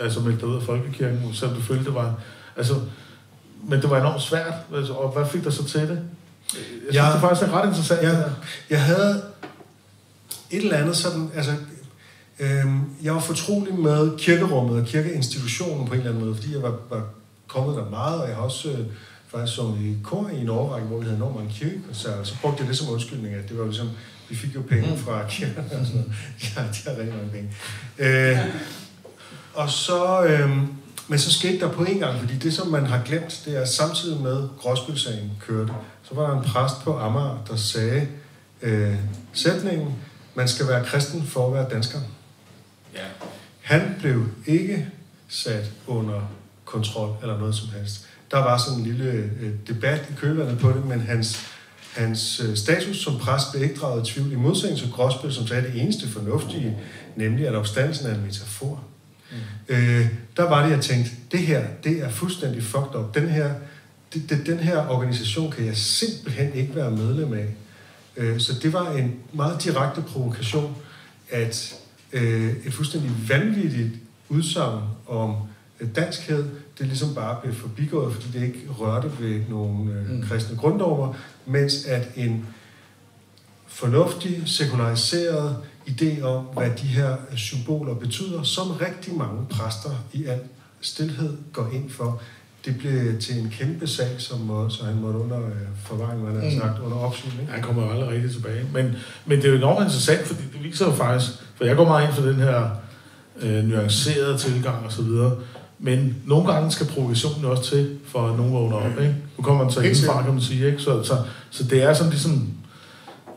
altså meldte dig ud af folkekirken, selvom du følte det var, altså, men det var enormt svært, altså, og hvad fik dig så til det? Jeg synes, Ja. det er faktisk ret interessant. Der. Jeg havde et eller andet sådan, altså, øhm, jeg var fortrolig med kirkerummet og kirkeinstitutionen på en eller anden måde, fordi jeg var, var kommet der meget, og jeg har også øh, faktisk sunget i kor i en overrække, hvor vi havde enormt mange kirkekoncerter, så brugte jeg det som undskyldning, at det var ligesom, vi fik jo penge Mm. fra kirken og sådan noget. (laughs) Ja, de har rigtig mange penge. Øh, og så, øhm, men så skete der på en gang, fordi det, som man har glemt, det er samtidig med Gråsbøl-sagen kørte, så var der en præst på Amager, der sagde øh, sætningen, man skal være kristen for at være dansker. Ja. Han blev ikke sat under kontrol eller noget som helst. Der var sådan en lille øh, debat i kølvandet på det, men hans, hans øh, status som præst blev ikke draget i tvivl i modsætning til Gråsbøl, som sagde det eneste fornuftige, nemlig at opstandelsen er en metafor. Mm. Øh, der var det, jeg tænkte, det her, det er fuldstændig fucked up. Den her, det, det, den her organisation kan jeg simpelthen ikke være medlem af. Øh, så det var en meget direkte provokation, at øh, et fuldstændig vanvittigt udsagn om øh, danskhed, det ligesom bare blev forbigået, fordi det ikke rørte ved nogle øh, Mm. kristne grundnormer, mens at en fornuftig, sekulariseret idé om, hvad de her symboler betyder, som rigtig mange præster i al stillhed går ind for, det blev til en kæmpe sag, som må, så han måtte under øh, forvaring, man har Mm. sagt, under opsyn. Ikke? Han kommer jo aldrig rigtig tilbage. Men, men det er jo enormt interessant, fordi det viser jo faktisk, for jeg går meget ind for den her øh, nuancerede tilgang og så videre, men nogle gange skal provokationen også til, for at nogen vågner op, ikke? Nu kommer man så sikkert. kan man sige, ikke? Så, så, så det er sådan ligesom,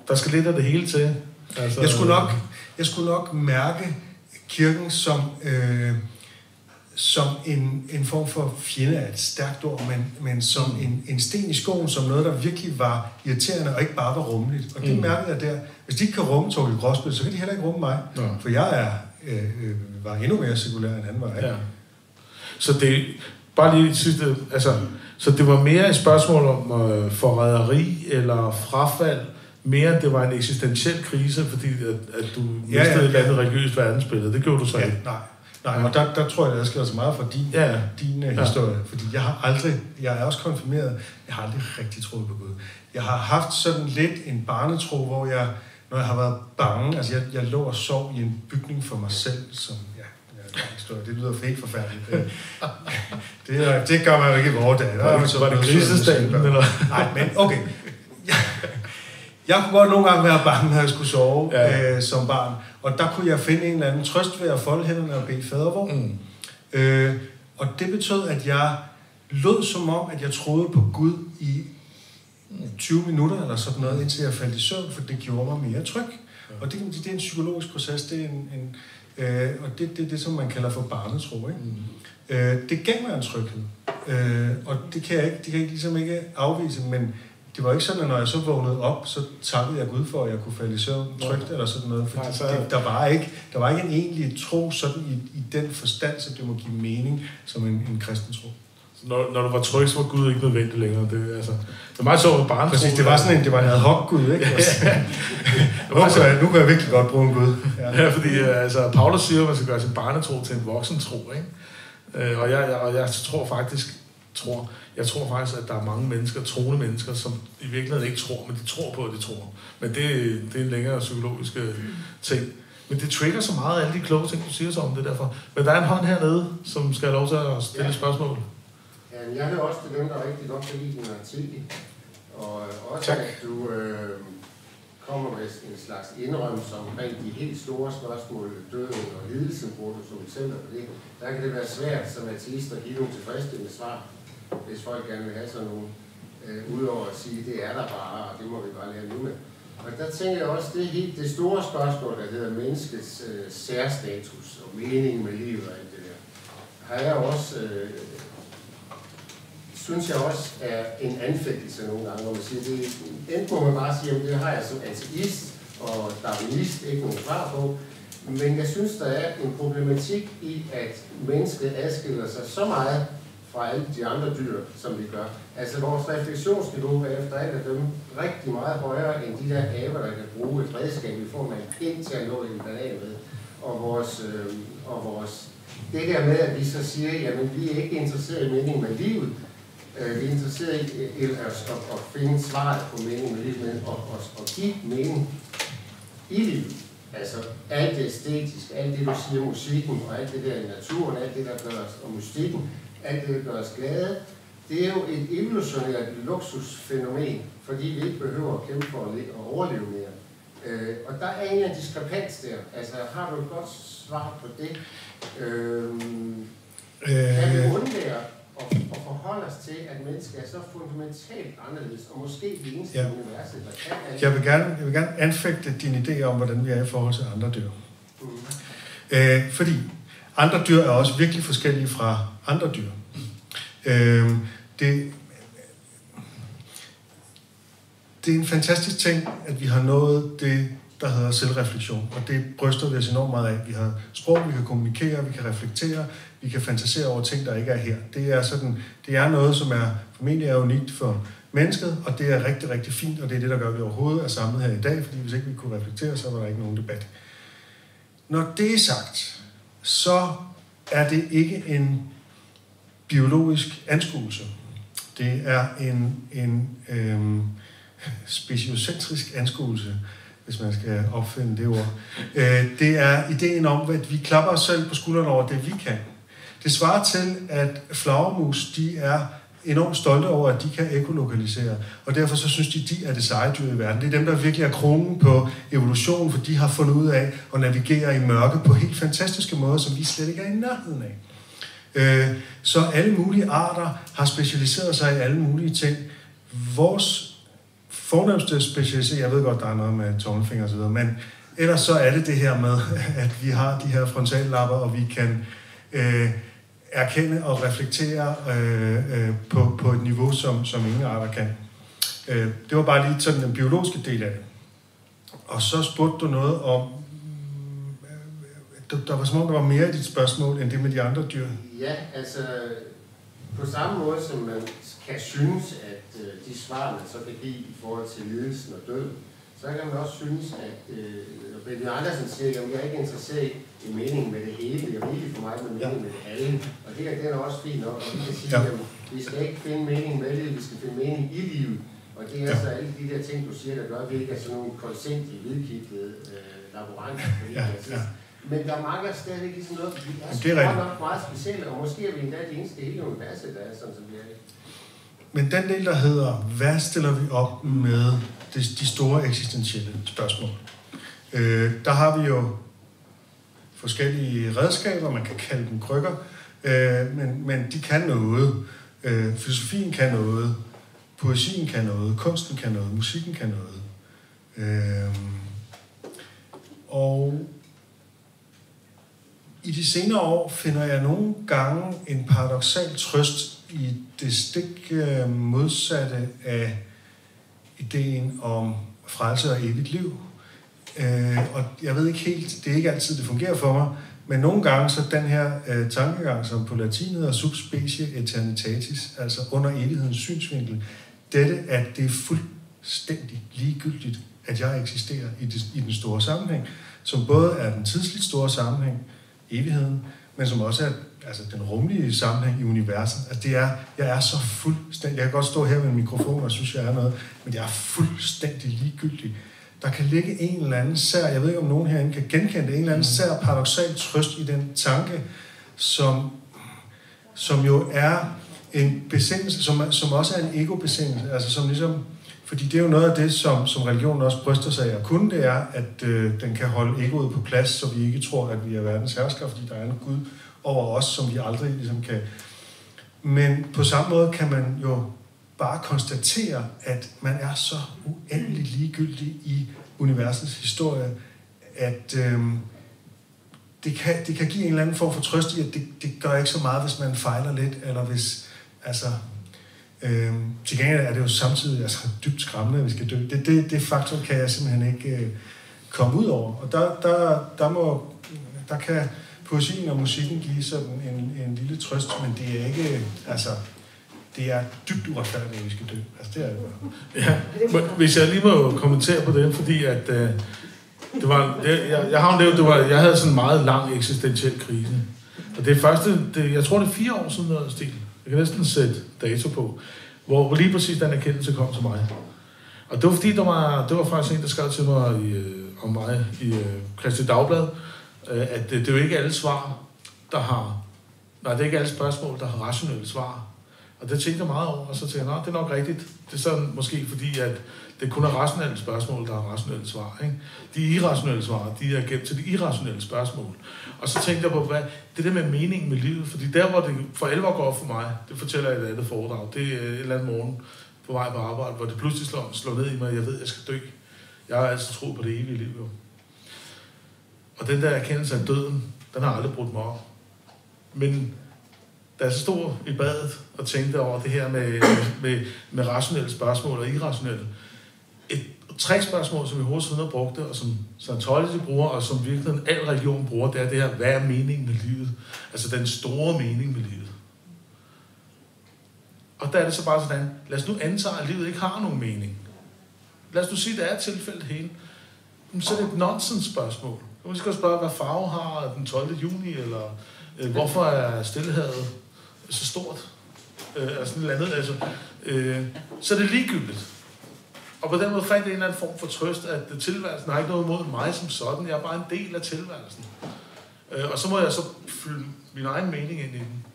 der skal lidt af det hele til. Altså, Jeg skulle nok, jeg skulle nok mærke kirken som, øh, som en, en form for fjende af et stærkt ord, men, men som Mm. en, en sten i skoen, som noget, der virkelig var irriterende og ikke bare var rummeligt. Og det Mm. mærkede jeg der. Hvis de ikke kan rumme Torgild Gråsbøl, så kan de heller ikke rumme mig. Nå. For jeg er, øh, øh, var endnu mere sekulær, end han var. Ikke? Ja. Så det, bare lige sidste, altså, så det var mere et spørgsmål om øh, forræderi eller frafald, mere det var en eksistentiel krise, fordi at, at du Ja, mistede ja, et eller andet ja. religiøst verdensbillede. Det gjorde du så Ja, ikke. nej, nej, og der, der tror jeg, det adskiller sig meget fra din, Ja, din uh, Ja. historie. Fordi jeg har aldrig, jeg er også konfirmeret, jeg har aldrig rigtig troet på Gud. Jeg har haft sådan lidt en barnetro, hvor jeg, når jeg har været bange, altså jeg, jeg lå og sov i en bygning for mig selv, som, ja, ja, historie. det lyder helt forfærdeligt. Det, (laughs) det, er- det gør man jo ikke i vores dage. Så var det eller? Nej, men okay. Jeg, jeg kunne godt nogle gange være bange, når jeg skulle sove Ja. øh, som barn. Og der kunne jeg finde en eller anden trøst ved at folde hænderne og bede fadervor. Mm. Øh, og det betød, at jeg lød som om, at jeg troede på Gud i 20 minutter eller sådan noget, indtil jeg faldt i søvn, for det gjorde mig mere tryg. Og det, det er en psykologisk proces. Det er en, en, Øh, og det er det, det, som man kalder for barnetro. Ikke? Mm. Øh, det gav mig en tryghed. Øh, og det kan jeg ikke, det kan jeg ligesom ikke afvise, men det var ikke sådan, at når jeg så vågnede op, så takkede jeg Gud for, at jeg kunne falde i søvn trygt eller sådan noget. Fordi Nej, så- det, der, var ikke, der var ikke en egentlig tro sådan i, i den forstand, så det må give mening som en, en kristen tro. Så Når, når du var tryg, så var Gud ikke nødvendig længere. Det, altså, det er meget sjovt med barnetro. Præcis, det var sådan en, det var en ad hoc Gud, ikke? (laughs) nu, kan jeg, nu kan jeg virkelig godt bruge en Gud. Ja. (laughs) Ja, fordi øh, altså, Paulus siger, at man skal gøre sin barnetro til en voksen tro. Ikke? Øh, og, jeg, jeg, og jeg tror faktisk, tror, jeg tror faktisk, at der er mange mennesker, troende mennesker, som i virkeligheden ikke tror, men de tror på, at de tror. Men det, det er en længere psykologisk øh, ting. Men det trigger så meget alle de kloge ting, du siger så om det derfor. Men der er en hånd hernede, som skal have lov til at stille Ja. spørgsmål. Ja, men jeg hører også dem, der rigtig godt kan lide din artikel. Og øh, også Tak. at du øh, kommer med en slags indrømmelse omkring de helt store spørgsmål, døden og lidelsen, bruger du som eksempel på det. Der kan det være svært som ateist at give nogle tilfredsstillende svar, hvis folk gerne vil have sådan nogle. Øh, Udover at sige, det er der bare, og det må vi bare lære nu med. Og der tænker jeg også, det er helt det store spørgsmål, der hedder menneskets øh, særstatus og mening med livet og alt det der. Har jeg også øh, synes jeg også er en anfægtelse nogle gange, hvor man siger, det, enten må man bare sige, at det har jeg som ateist og darwinist ikke nogen svar på, men jeg synes, der er en problematik i, at mennesket adskiller sig så meget fra alle de andre dyr, som vi gør. Altså vores refleksionsniveau er efter alt af dem rigtig meget højere end de der aber, der kan bruge et redskab i form af en pind til at nå en banan med. Og vores, øh, og vores, det der med, at vi så siger, jamen vi er ikke interesseret i meningen med livet, Øh, vi er interesseret i øh, at, at, at finde svaret på meningen med livet, men at, at, at give mening i livet. Altså alt det æstetiske, alt det, du siger, musikken og alt det der i naturen, alt det, der gør os, og mystikken, alt det, der gør os glade, det er jo et evolutionært luksusfænomen, fordi vi ikke behøver at kæmpe for at le- at overleve mere. Øh, og der er en af diskrepans der. Altså, har du et godt svar på det? Øh, kan vi Øh, undvære at, at forholde os til, at mennesker er så fundamentalt anderledes, og måske det eneste Ja. universet, der kan jeg, vil gerne, jeg vil gerne anfægte din idé om, hvordan vi er i forhold til andre dyr. Mm. Øh, fordi andre dyr er også virkelig forskellige fra andre dyr. Øh, det, det er en fantastisk ting, at vi har nået det, der hedder selvreflektion. Og det bryster vi os enormt meget af. Vi har sprog, vi kan kommunikere, vi kan reflektere, vi kan fantasere over ting, der ikke er her. Det er, sådan, det er noget, som er formentlig er unikt for mennesket, og det er rigtig, rigtig fint, og det er det, der gør, at vi overhovedet er samlet her i dag, fordi hvis ikke vi kunne reflektere, så var der ikke nogen debat. Når det er sagt, så er det ikke en biologisk anskuelse. Det er en, en øhm, speciocentrisk anskuelse, hvis man skal opfinde det ord. Øh, det er ideen om, at vi klapper os selv på skuldrene over det, vi kan. Det svarer til, at flagermus, de er enormt stolte over, at de kan ekolokalisere, og derfor så synes de, de er det seje dyr i verden. Det er dem, der virkelig er kronen på evolution, for de har fundet ud af at navigere i mørke på helt fantastiske måder, som vi slet ikke er i nærheden af. Øh, så alle mulige arter har specialiseret sig i alle mulige ting. Vores fornemmeste specialisering, jeg ved godt, der er noget med tommelfinger osv., men ellers så er det det her med, at vi har de her frontallapper, og vi kan øh, erkende og reflektere øh, øh, på, på et niveau, som, som ingen arter kan. Øh, det var bare lige sådan den biologiske del af det. Og så spurgte du noget om, øh, der, der var som om, der var mere i dit spørgsmål, end det med de andre dyr. Ja, altså på samme måde som man kan synes, at øh, de svar, man så kan give i forhold til lidelsen og død, så kan man også synes, at øh, Benny Andersen siger, at jeg er ikke interesseret i meningen med det hele, det er rigeligt for mig med meningen med det alle. Og det her, det er også fint nok, og vi kan sige, Ja. at vi skal ikke finde mening med det, vi skal finde mening i livet. Og det er Ja. så alle de der ting, du siger, der gør, at vi ikke er sådan nogle konsentige, hvidkitlede øh, laboranter. fordi Ja, jeg ja. Men der mangler stadigvæk ligesom noget, vi er, det det er nok meget specielle, og måske er vi endda de eneste hele universet, der er sådan, som vi er. Men den del, der hedder, hvad stiller vi op med de store eksistentielle spørgsmål? Øh, der har vi jo forskellige redskaber, man kan kalde dem krykker, øh, men, men de kan noget. Øh, filosofien kan noget, poesien kan noget, kunsten kan noget, musikken kan noget. Øh, og i de senere år finder jeg nogle gange en paradoxal trøst i det stik øh, modsatte af ideen om frelse og evigt liv. Øh, og jeg ved ikke helt, det er ikke altid, det fungerer for mig, men nogle gange så den her øh, tankegang, som på latin hedder subspecie eternitatis, altså under evighedens synsvinkel, dette, at det er fuldstændig ligegyldigt, at jeg eksisterer i, det, i den store sammenhæng, som både er den tidsligt store sammenhæng, evigheden, men som også er altså den rumlige sammenhæng i universet. Altså det er, jeg er så fuldstændig, jeg kan godt stå her med en mikrofon og synes, jeg er noget, men jeg er fuldstændig ligegyldig. Kan ligge en eller anden sær, jeg ved ikke om nogen herinde kan genkende det, en eller anden sær paradoxal trøst i den tanke, som, som jo er en besindelse, som, som også er en ego-besindelse, altså som ligesom, fordi det er jo noget af det, som, som religionen også bryster sig af at kunne, det er, at øh, den kan holde egoet på plads, så vi ikke tror, at vi er verdens hersker, fordi der er en Gud over os, som vi aldrig ligesom kan... Men på samme måde kan man jo bare konstatere, at man er så uendelig ligegyldig i universets historie, at øh, det, kan, det kan give en eller anden form for trøst i, at det, det gør ikke så meget, hvis man fejler lidt, eller hvis, altså, øh, til gengæld er det jo samtidig altså, dybt skræmmende, at vi skal dø. Det, det, det faktum kan jeg simpelthen ikke øh, komme ud over. Og der, der, der, må, der kan poesien og musikken give sådan en, en lille trøst, men det er ikke, altså, det er dybt uretfærdigt, at vi skal dø. Altså, det er Ja, men hvis jeg lige må kommentere på det, fordi at øh, det var, det, jeg, jeg har jo nævnt, det var, jeg havde sådan en meget lang eksistentiel krise. Og det første, det, jeg tror det er fire år siden noget stil. Jeg kan næsten sætte dato på, hvor, hvor lige præcis den erkendelse kom til mig. Og det var fordi, der var, det var faktisk en, der skrev til mig i, øh, om mig i øh, Christi Dagblad, øh, at det, det er jo ikke alle svar, der har, nej, det er ikke alle spørgsmål, der har rationelle svar. Og det tænkte jeg meget over, og så tænkte jeg, det er nok rigtigt. Det er sådan måske fordi, at det kun er rationelle spørgsmål, der har rationelle svar. Ikke? De irrationelle svar, de er gemt til de irrationelle spørgsmål. Og så tænkte jeg på, hvad, det der med meningen med livet, fordi der, hvor det for alvor går op for mig, det fortæller jeg i et andet foredrag, det er et eller andet morgen på vej på arbejde, hvor det pludselig slår, slår ned i mig, at jeg ved, at jeg skal dø. Jeg har altså tro på det evige liv. Jo. Og den der erkendelse af døden, den har aldrig brudt mig op. Men da jeg stod i badet og tænkte over det her med, med, med rationelle spørgsmål og irrationelle, et, tre spørgsmål, som vi hos har brugte, og som Scientology bruger, og som virkelig al religion bruger, det er det her, hvad er meningen med livet? Altså den store mening med livet. Og der er det så bare sådan, lad os nu antage, at livet ikke har nogen mening. Lad os nu sige, at det er tilfældet hele. Så er det et nonsens spørgsmål. Du skal spørge, hvad farve har den 12. juni, eller øh, hvorfor er stillehavet så stort? Øh, eller sådan noget andet. Altså, øh, så er det ligegyldigt. Og på den måde fandt jeg en eller anden form for trøst, at tilværelsen har ikke noget mod mig som sådan. Jeg er bare en del af tilværelsen. Øh, og så må jeg så fylde min egen mening ind i den.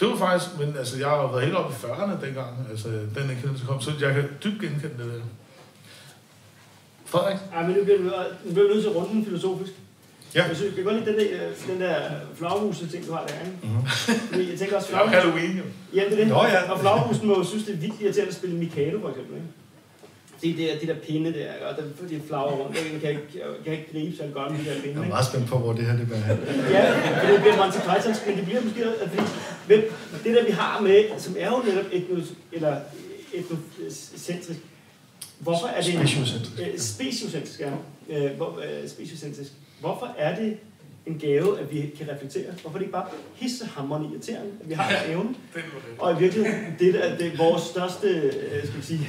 Det var faktisk, men altså, jeg har været helt oppe i 40'erne dengang, altså den erkendelse kom, så jeg kan dybt genkende det der. Frederik? Ej, men nu bliver du nødt til at runde den filosofisk. Ja. Jeg synes, jeg kan godt lide den der, øh, den der flaghuset ting, du har derinde. Mhm. Fordi jeg tænker også, Det er jo flaghuset... Halloween jo. Ja, det er det. Nå, ja. Og flaghusen må jo synes, det er vildt irriterende at spille Mikado, for eksempel. Ikke? Det er de der pinde der, og der, de flagrer rundt. Jeg kan ikke, jeg kan ikke gribe så godt med de der pinde. Jeg er meget spændt på, hvor det her det bærer hen. Ja, det bliver Monty Python, men det bliver måske, at fordi, men det der vi har med, som er jo netop etnos, eller etnocentrisk, hvorfor er det... Speciocentrisk. Øh, Speciocentrisk, ja. Øh, hvor, øh, speciocentrisk. Hvorfor er det en gave, at vi kan reflektere? Hvorfor er det ikke bare hissehammerende irriterende, at vi har den evne? Og i virkeligheden, det, der, det er vores største, øh, skal vi sige,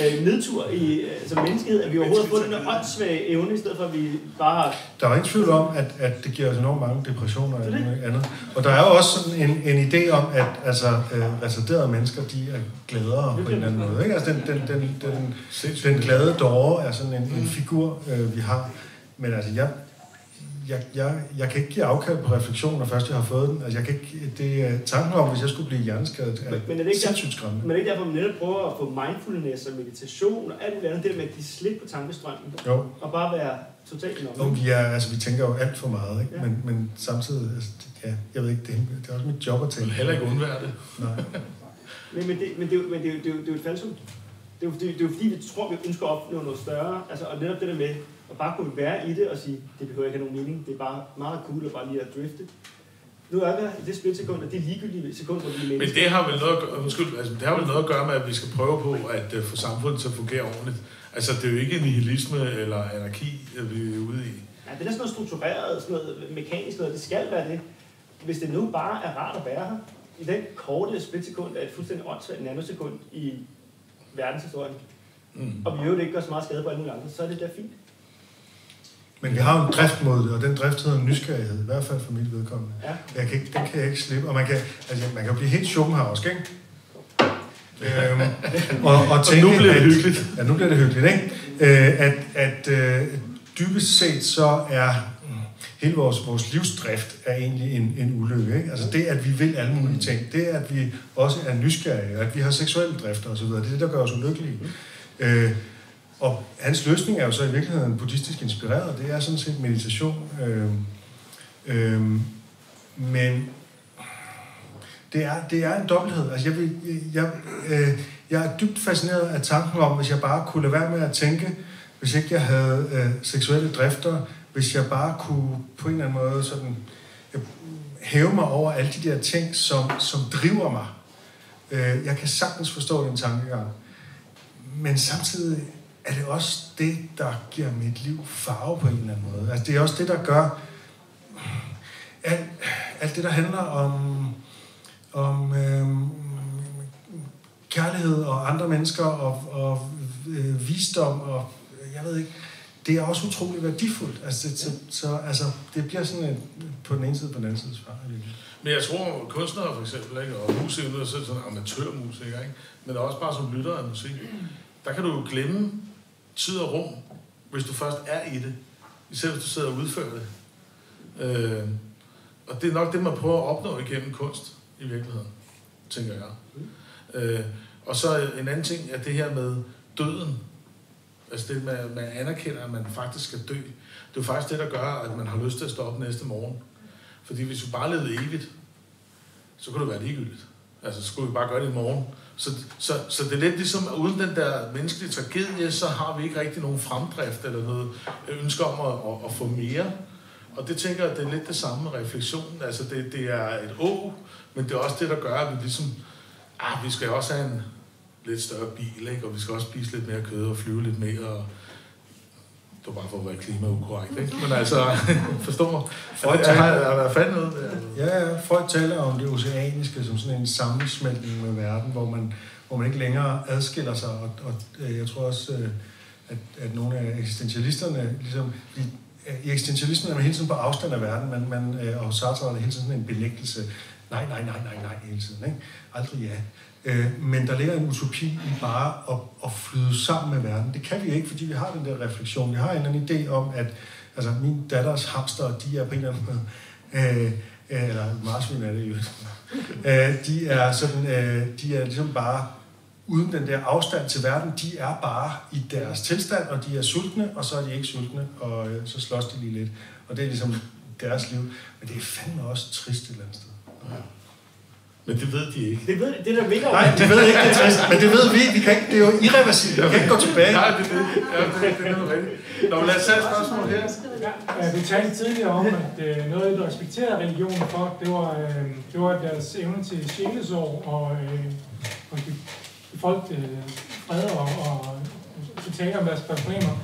øh, nedtur i, øh, som menneskehed, at vi overhovedet har fået den åndssvage evne, i stedet for at vi bare har... Der er jo ingen tvivl om, at, at det giver os enormt mange depressioner og er andet. Og der er jo også sådan en, en idé om, at altså, øh, retarderede mennesker, de er gladere på en eller anden måde. Ikke? Altså, den, den, den, den, den glade dåre er sådan en, en figur, øh, vi har. Men altså, jeg, jeg, jeg, jeg kan ikke give afkald på refleksion, når først jeg har fået den. Altså, jeg kan ikke, det er tanken om, hvis jeg skulle blive hjerneskadet, er Men- men er det ikke sindssygt skræmmende. Men det er ikke derfor, man netop prøver at få mindfulness og meditation og alt muligt andet, det der med at give slip på tankestrømmen, Jo, og bare være totalt jo enorm. vi, er, altså, vi tænker jo alt for meget, ikke? Ja. Men, men samtidig, altså, det- ja, jeg ved ikke, det, er- det er også mit job at tænke. vil heller ikke undvære det. Nej. Men, men, det, men, det, er jo- men det, jo- det, er jo- det er jo et falsum. Det er jo, fordi, det er jo fordi, vi tror, vi ønsker at opnå noget større. Altså, og netop det der med, Og bare kunne være i det og sige, det behøver ikke have nogen mening, det er bare meget cool at bare lige at drifte. Nu er vi i det splitsekund, og det er ligegyldigt sekund, hvor vi er Men det har vel noget, at gøre- undskyld, altså, det har vel noget at gøre med, at vi skal prøve på at uh, få samfundet til at fungere ordentligt. Altså, det er jo ikke nihilisme eller anarki, at vi er ude i. Ja, det er sådan noget struktureret, sådan noget mekanisk noget. Det skal være det. Hvis det nu bare er rart at være her, i den korte splitsekund af et fuldstændig åndssvagt nanosekund i verdenshistorien, Mm. og vi øvrigt ikke gør så meget skade på alle mulige andre, så er det da fint. Men vi har jo en drift mod det, og den drift hedder nysgerrighed, i hvert fald for mit vedkommende. Ja. Jeg kan ikke, den kan jeg ikke slippe, og man kan, altså, man kan blive helt Schopenhauersk, ikke? øhm, og, og, Og tænke, nu bliver det at- hyggeligt. Ja, nu bliver det hyggeligt, ikke? Øh, at at øh, dybest set så er mm, hele vores, vores livsdrift er egentlig en, en ulykke. Ikke? Altså det, at vi vil alle mulige ting, det at vi også er nysgerrige, og at vi har seksuelle drifter osv., det er det, der gør os ulykkelige. Øh, og hans løsning er jo så i virkeligheden buddhistisk inspireret, det er sådan set meditation. Øh, øh, men det er, det er en dobbelthed. Altså jeg, vil, jeg, øh, jeg er dybt fascineret af tanken om, hvis jeg bare kunne lade være med at tænke, hvis ikke jeg havde øh, seksuelle drifter, hvis jeg bare kunne på en eller anden måde sådan, øh, hæve mig over alle de der ting, som, som driver mig. Øh, jeg kan sagtens forstå den tankegang. Men samtidig er det også det, der giver mit liv farve på en eller anden måde. Altså det er også det, der gør alt, alt det, der handler om om øhm, kærlighed og andre mennesker og, og øh, visdom og jeg ved ikke, det er også utrolig værdifuldt. Altså, det, så, så, altså, det bliver sådan et, på den ene side på den anden side svar. Men jeg tror, kunstnere for eksempel, ikke, og musikere, så er sådan amatørmusikere, ikke? men også bare som lytter af musik, der kan du jo glemme tid og rum, hvis du først er i det. Især hvis du sidder og udfører det. Øh, og det er nok det, man prøver at opnå igennem kunst, i virkeligheden, tænker jeg. Øh, og så en anden ting er det her med døden. Altså det med, at man anerkender, at man faktisk skal dø. Det er jo faktisk det, der gør, at man har lyst til at stå op næste morgen. Fordi hvis du bare levede evigt, så kunne det være ligegyldigt. Altså, så skulle vi bare gøre det i morgen. Så, så, så det er lidt ligesom, at uden den der menneskelige tragedie, så har vi ikke rigtig nogen fremdrift eller noget ønske om at, at, at få mere. Og det tænker jeg, det er lidt det samme med refleksionen. Altså, det, det er et å, men det er også det, der gør, at vi ligesom, ah, vi skal også have en lidt større bil, ikke? og vi skal også spise lidt mere kød og flyve lidt mere. Og det var bare for at være klimaukorrekt, ikke? Men altså, (laughs) forstår mig. Altså, har, har der fat noget der? Ja, ja, Freud taler om det oceaniske som sådan en sammensmeltning med verden, hvor man, hvor man ikke længere adskiller sig. Og, og øh, jeg tror også, øh, at, at nogle af eksistentialisterne, ligesom, i, i eksistentialismen er man hele tiden på afstand af verden, man, man, øh, og Sartre er hele tiden sådan en benægtelse. Nej, nej, nej, nej, nej, hele tiden. Ikke? Aldrig ja. Øh, men der ligger en utopi i bare at, at flyde sammen med verden. Det kan vi ikke, fordi vi har den der refleksion. Vi har en eller anden idé om, at altså, min datters hamster, de er på en eller anden måde, øh, øh, eller marsvin er det jo, øh, de er sådan, øh, de er ligesom bare uden den der afstand til verden, de er bare i deres tilstand, og de er sultne, og så er de ikke sultne, og øh, så slås de lige lidt. Og det er ligesom deres liv. Men det er fandme også trist et eller andet sted. Men det ved de ikke. Det, ved, det der ligger Nej, de ved ikke, det er trist, (laughs) men det ved vi. vi kan ikke, det er jo irreversibelt. Vi kan ikke gå tilbage. Nej, det er det. Ja, det, det er noget rigtigt. Nå, lad os tage et spørgsmål her. Ja, vi talte tidligere om, at øh, noget, du respekterede religionen for, det var, øh, det var deres evne til sjælesorg og, øh, og folk øh, fred og, og, og tale om deres problemer.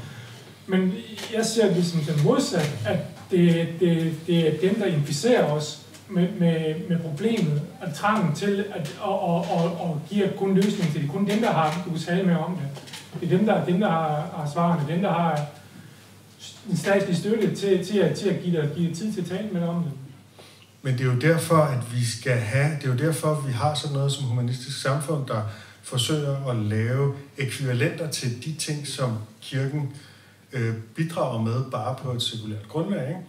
Men jeg ser det som den modsat, at det, det, det er dem, der inficerer os med, med, med problemet og trangen til at og, og, og, og giver kun løsning til det. Kun dem, der har, du kan tale med om det. Det er dem, der, dem, der har, har svarene, dem, der har en statslig støtte til, til, at, til at give dig, give dig tid til at tale med dig om det. Men det er jo derfor, at vi skal have, det er jo derfor, at vi har sådan noget som humanistisk samfund, der forsøger at lave ekvivalenter til de ting, som kirken øh, bidrager med, bare på et sekulært grundlag. Ikke?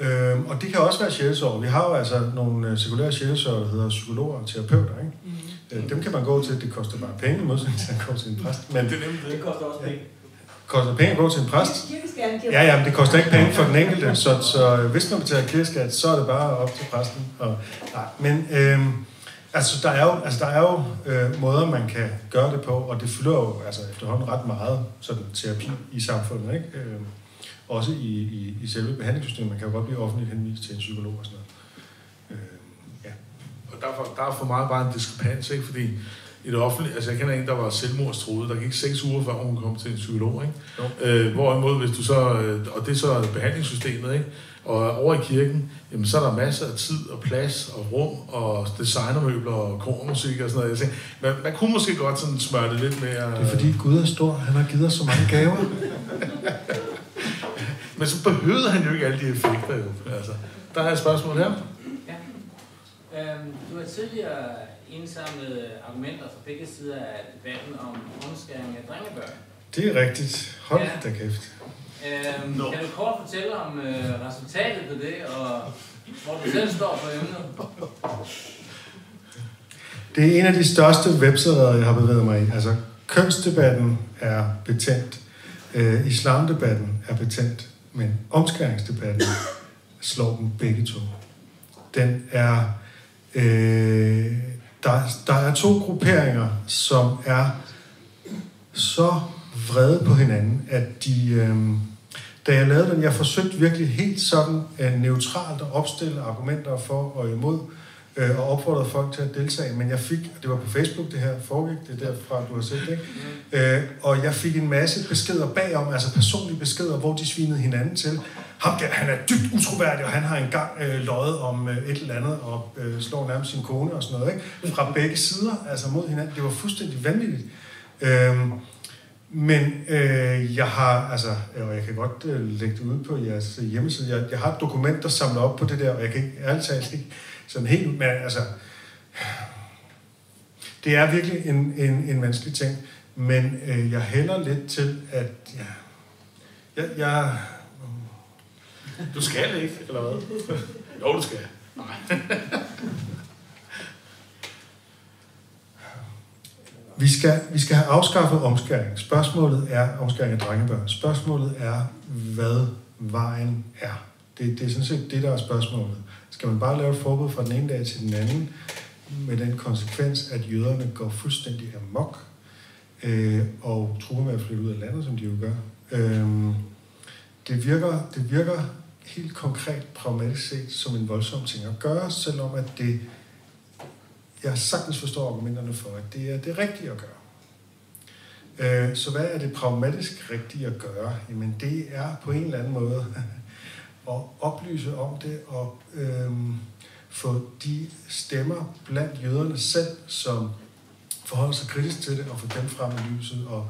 Øhm, og det kan også være sjælesår. Vi har jo altså nogle øh, sekulære sjælesår, der hedder psykologer og terapeuter. Ikke? Mm. Øh, dem kan man gå til, det koster bare penge, i modsætning til at gå til en præst. Men Det nemlig Det det. koster også penge. koster penge at gå til en præst. Ja, ja, men det koster ikke penge for den enkelte, så, så hvis man betaler kirkeskat, så er det bare op til præsten. Og, nej, men øhm, altså, der er jo, altså, der er jo øh, måder, man kan gøre det på, og det fylder jo altså, efterhånden ret meget sådan, terapi i samfundet. Ikke? Øhm, også i, i, i selve behandlingssystemet. Man kan jo godt blive offentligt henvist til en psykolog og sådan noget. Øh, ja. Og der er, for, der er for meget bare en diskrepans, ikke? Fordi i det offentlige, altså jeg kender en, der var selvmordstruet, der gik seks uger før hun kom til en psykolog, ikke? Øh, hvorimod, hvis du så, øh, og det er så behandlingssystemet, ikke? Og over i kirken, jamen så er der masser af tid og plads og rum og designermøbler og kormusik og sådan noget. Jeg tænker, man, man kunne måske godt sådan smøre det lidt mere... Det er fordi Gud er stor, han har givet os så mange gaver. (laughs) Men så behøvede han jo ikke alle de effekter, jo. Altså, der er et spørgsmål her. Ja. Øhm, du har tidligere indsamlet argumenter fra begge sider af debatten om omskæring af drengebørn. Det er rigtigt. Hold Ja. da kæft. Øhm. Kan du kort fortælle om øh, resultatet af det, og hvor du selv står for emnet? Det er en af de største websider, jeg har bevæget mig i. Altså, kønsdebatten er betændt. Øh, islamdebatten er betændt. Men omskæringsdebatten slår dem begge to. Den er... Øh, der, der er to grupperinger, som er så vrede på hinanden, at de... Øh, da jeg lavede den, jeg forsøgte virkelig helt sådan øh, neutralt at opstille argumenter for og imod, øh, og opfordrede folk til at deltage, men jeg fik, det var på Facebook det her foregik, det er derfra, du har set det, ikke? Øh, og jeg fik en masse beskeder bagom, altså personlige beskeder, hvor de svinede hinanden til. Ham der, han er dybt utroværdig, og han har engang øh, løjet om øh, et eller andet, og øh, slår nærmest sin kone og sådan noget, ikke? Fra begge sider, altså mod hinanden. Det var fuldstændig vanvittigt. Øh, men øh, jeg har, altså, og jeg kan godt øh, lægge det ud på jeres hjemmeside, jeg, jeg har et dokument, der samler op på det der, og jeg kan ikke, ærligt talt ikke sådan helt ud, men altså, det er virkelig en, en, en vanskelig ting, men øh, jeg hælder lidt til, at ja, jeg, jeg, Du skal ikke, eller hvad? (laughs) jo, du skal. Nej. Vi skal, vi skal have afskaffet omskæring. Spørgsmålet er omskæring af drengebørn. Spørgsmålet er, hvad vejen er. Det, det er sådan set det, der er spørgsmålet. Skal man bare lave et forbud fra den ene dag til den anden, med den konsekvens, at jøderne går fuldstændig amok, øh, og truer med at flytte ud af landet, som de jo gør. Øh, det, virker, det virker helt konkret, pragmatisk set, som en voldsom ting at gøre, selvom at det jeg sagtens forstår argumenterne for, at det er det rigtige at gøre. Øh, Så hvad er det pragmatisk rigtige at gøre? Jamen det er på en eller anden måde at oplyse om det og øhm, få de stemmer blandt jøderne selv, som forholder sig kritisk til det og få dem frem i lyset. Og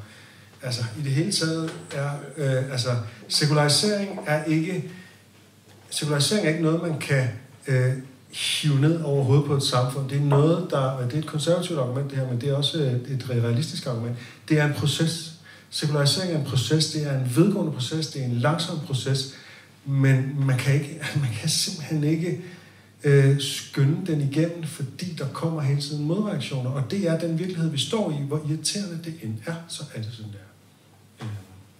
altså i det hele taget er, øh, altså sekularisering er ikke, sekularisering er ikke noget, man kan øh, hive ned over hovedet på et samfund. Det er noget, der, det er et konservativt argument det her, men det er også et, et realistisk argument. Det er en proces. Sekularisering er en proces, det er en vedgående proces, det er en langsom proces, men man kan, ikke, (laughs) man kan simpelthen ikke øh, skynde den igennem, fordi der kommer hele tiden modreaktioner, og det er den virkelighed, vi står i. Hvor irriterende det end er, så er det sådan der. Øh,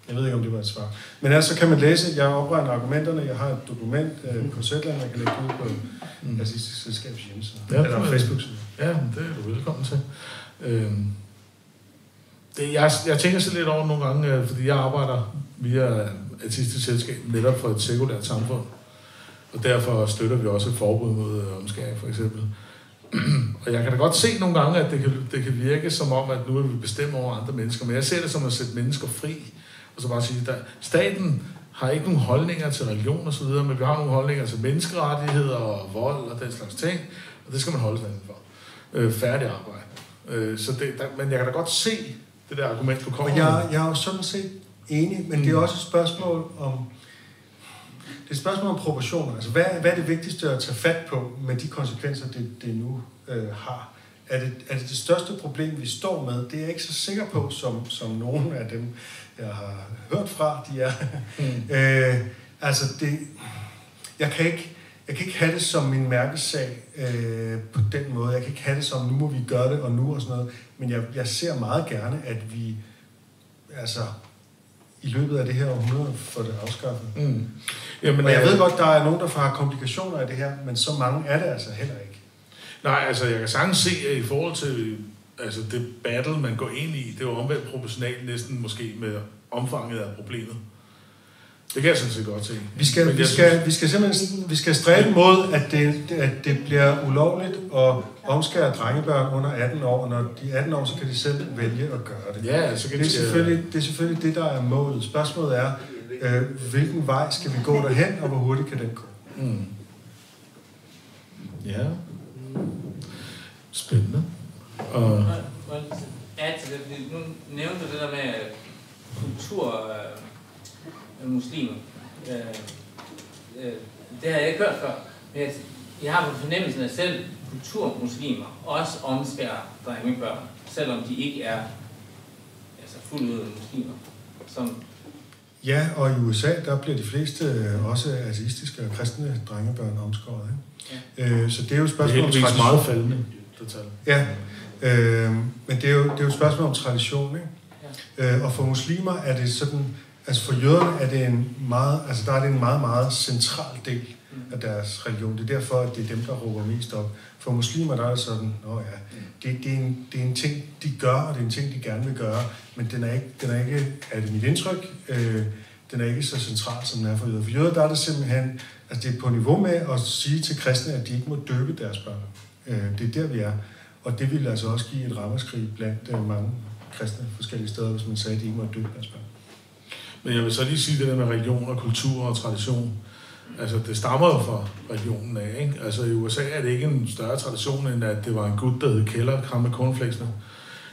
Jeg ved ikke, om det var et svar. Men altså, så kan man læse, jeg opregner argumenterne, jeg har et dokument øh, på Zetland, man kan lægge ud på Mm. Nazistisk Selskabs hjemmeside. Ja, eller det- Facebook-side. Ja, det er du velkommen til. Øhm, det, jeg, jeg tænker så lidt over nogle gange, øh, fordi jeg arbejder via artistisk selskab netop for et sekulært samfund. Og derfor støtter vi også et forbud mod øh, omskæring, for eksempel. (clears throat) og jeg kan da godt se nogle gange, at det kan, det kan virke som om, at nu er vi bestemme over andre mennesker. Men jeg ser det som at sætte mennesker fri. Og så bare sige, at staten har ikke nogen holdninger til religion og så videre, men vi har nogle holdninger til menneskerettigheder og vold og den slags ting. Og det skal man holde sig for. Øh, færdig arbejde. Øh, så det, der, men jeg kan da godt se det der argument, du kommer Og jeg, jeg er jo sådan set enig, men det er Mm. også et spørgsmål om det er et spørgsmål om proportioner. Altså, hvad, hvad er det vigtigste at tage fat på med de konsekvenser, det, det nu øh, har? Er det, er det det største problem, vi står med? Det er jeg ikke så sikker på, som, som nogle af dem, jeg har hørt fra, de er. Mm. (laughs) Øh, altså, det, jeg, kan ikke, jeg kan ikke have det som min mærkesag øh, på den måde. Jeg kan ikke have det som, nu må vi gøre det, og nu og sådan noget. Men jeg, jeg ser meget gerne, at vi altså, i løbet af det her århundrede får det afskaffet. Mm. Jamen, Og jeg øh, ved godt, der er nogen, der har komplikationer af det her, men så mange er det altså heller ikke. Nej, altså jeg kan sagtens se, at i forhold til altså, det battle, man går ind i, det er jo omvendt proportionalt næsten måske med omfanget af problemet. Det kan jeg sådan set godt se. Vi skal, Men vi skal, vi skal simpelthen vi skal stræbe mod, at det, at det bliver ulovligt at omskære drengebørn under 18 år, og når de er 18 år, så kan de selv vælge at gøre det. Ja, så kan Det er, de- selvfølgelig, det er selvfølgelig det, der er målet. Spørgsmålet er, øh, hvilken vej skal vi gå derhen, og hvor hurtigt kan den gå? Mm. Ja. Spændende. Og, Ja, til det, fordi nu nævnte du det der med kultur øh, muslimer. Øh, øh, det har jeg ikke hørt før. Men jeg, jeg har på fornemmelsen, at selv kulturmuslimer også omskærer drengebørn, selvom de ikke er altså fuldt ud muslimer. Som, Ja, og i USA, der bliver de fleste øh, også ateistiske og kristne drengebørn omskåret. Ikke? Øh, så det er jo et det er spørgsmål om tradition. meget faldende, det tal. Ja, øh, men det er, jo, det er jo et spørgsmål om tradition, ikke? Ja. Øh, og for muslimer er det sådan, altså for jøderne er det en meget, altså der er det en meget, meget central del af deres religion. Det er derfor, at det er dem, der råber mest op. For muslimer der er det sådan, nå ja, det, det, er en, det er en ting, de gør, og det er en ting, de gerne vil gøre, men den er ikke, den er ikke er det mit indtryk, øh, den er ikke så central, som den er for jøder. For jøder der er det simpelthen, altså det er på niveau med at sige til kristne, at de ikke må døbe deres børn. Øh, det er der, vi er. Og det ville altså også give et ramaskrig blandt øh, mange kristne forskellige steder, hvis man sagde, at de ikke må døbe deres børn. Men jeg vil så lige sige det der med religion og kultur og tradition. Altså, det stammer jo fra regionen af, ikke? Altså, i USA er det ikke en større tradition, end at det var en gut, der hed Keller, ham med cornflakesene,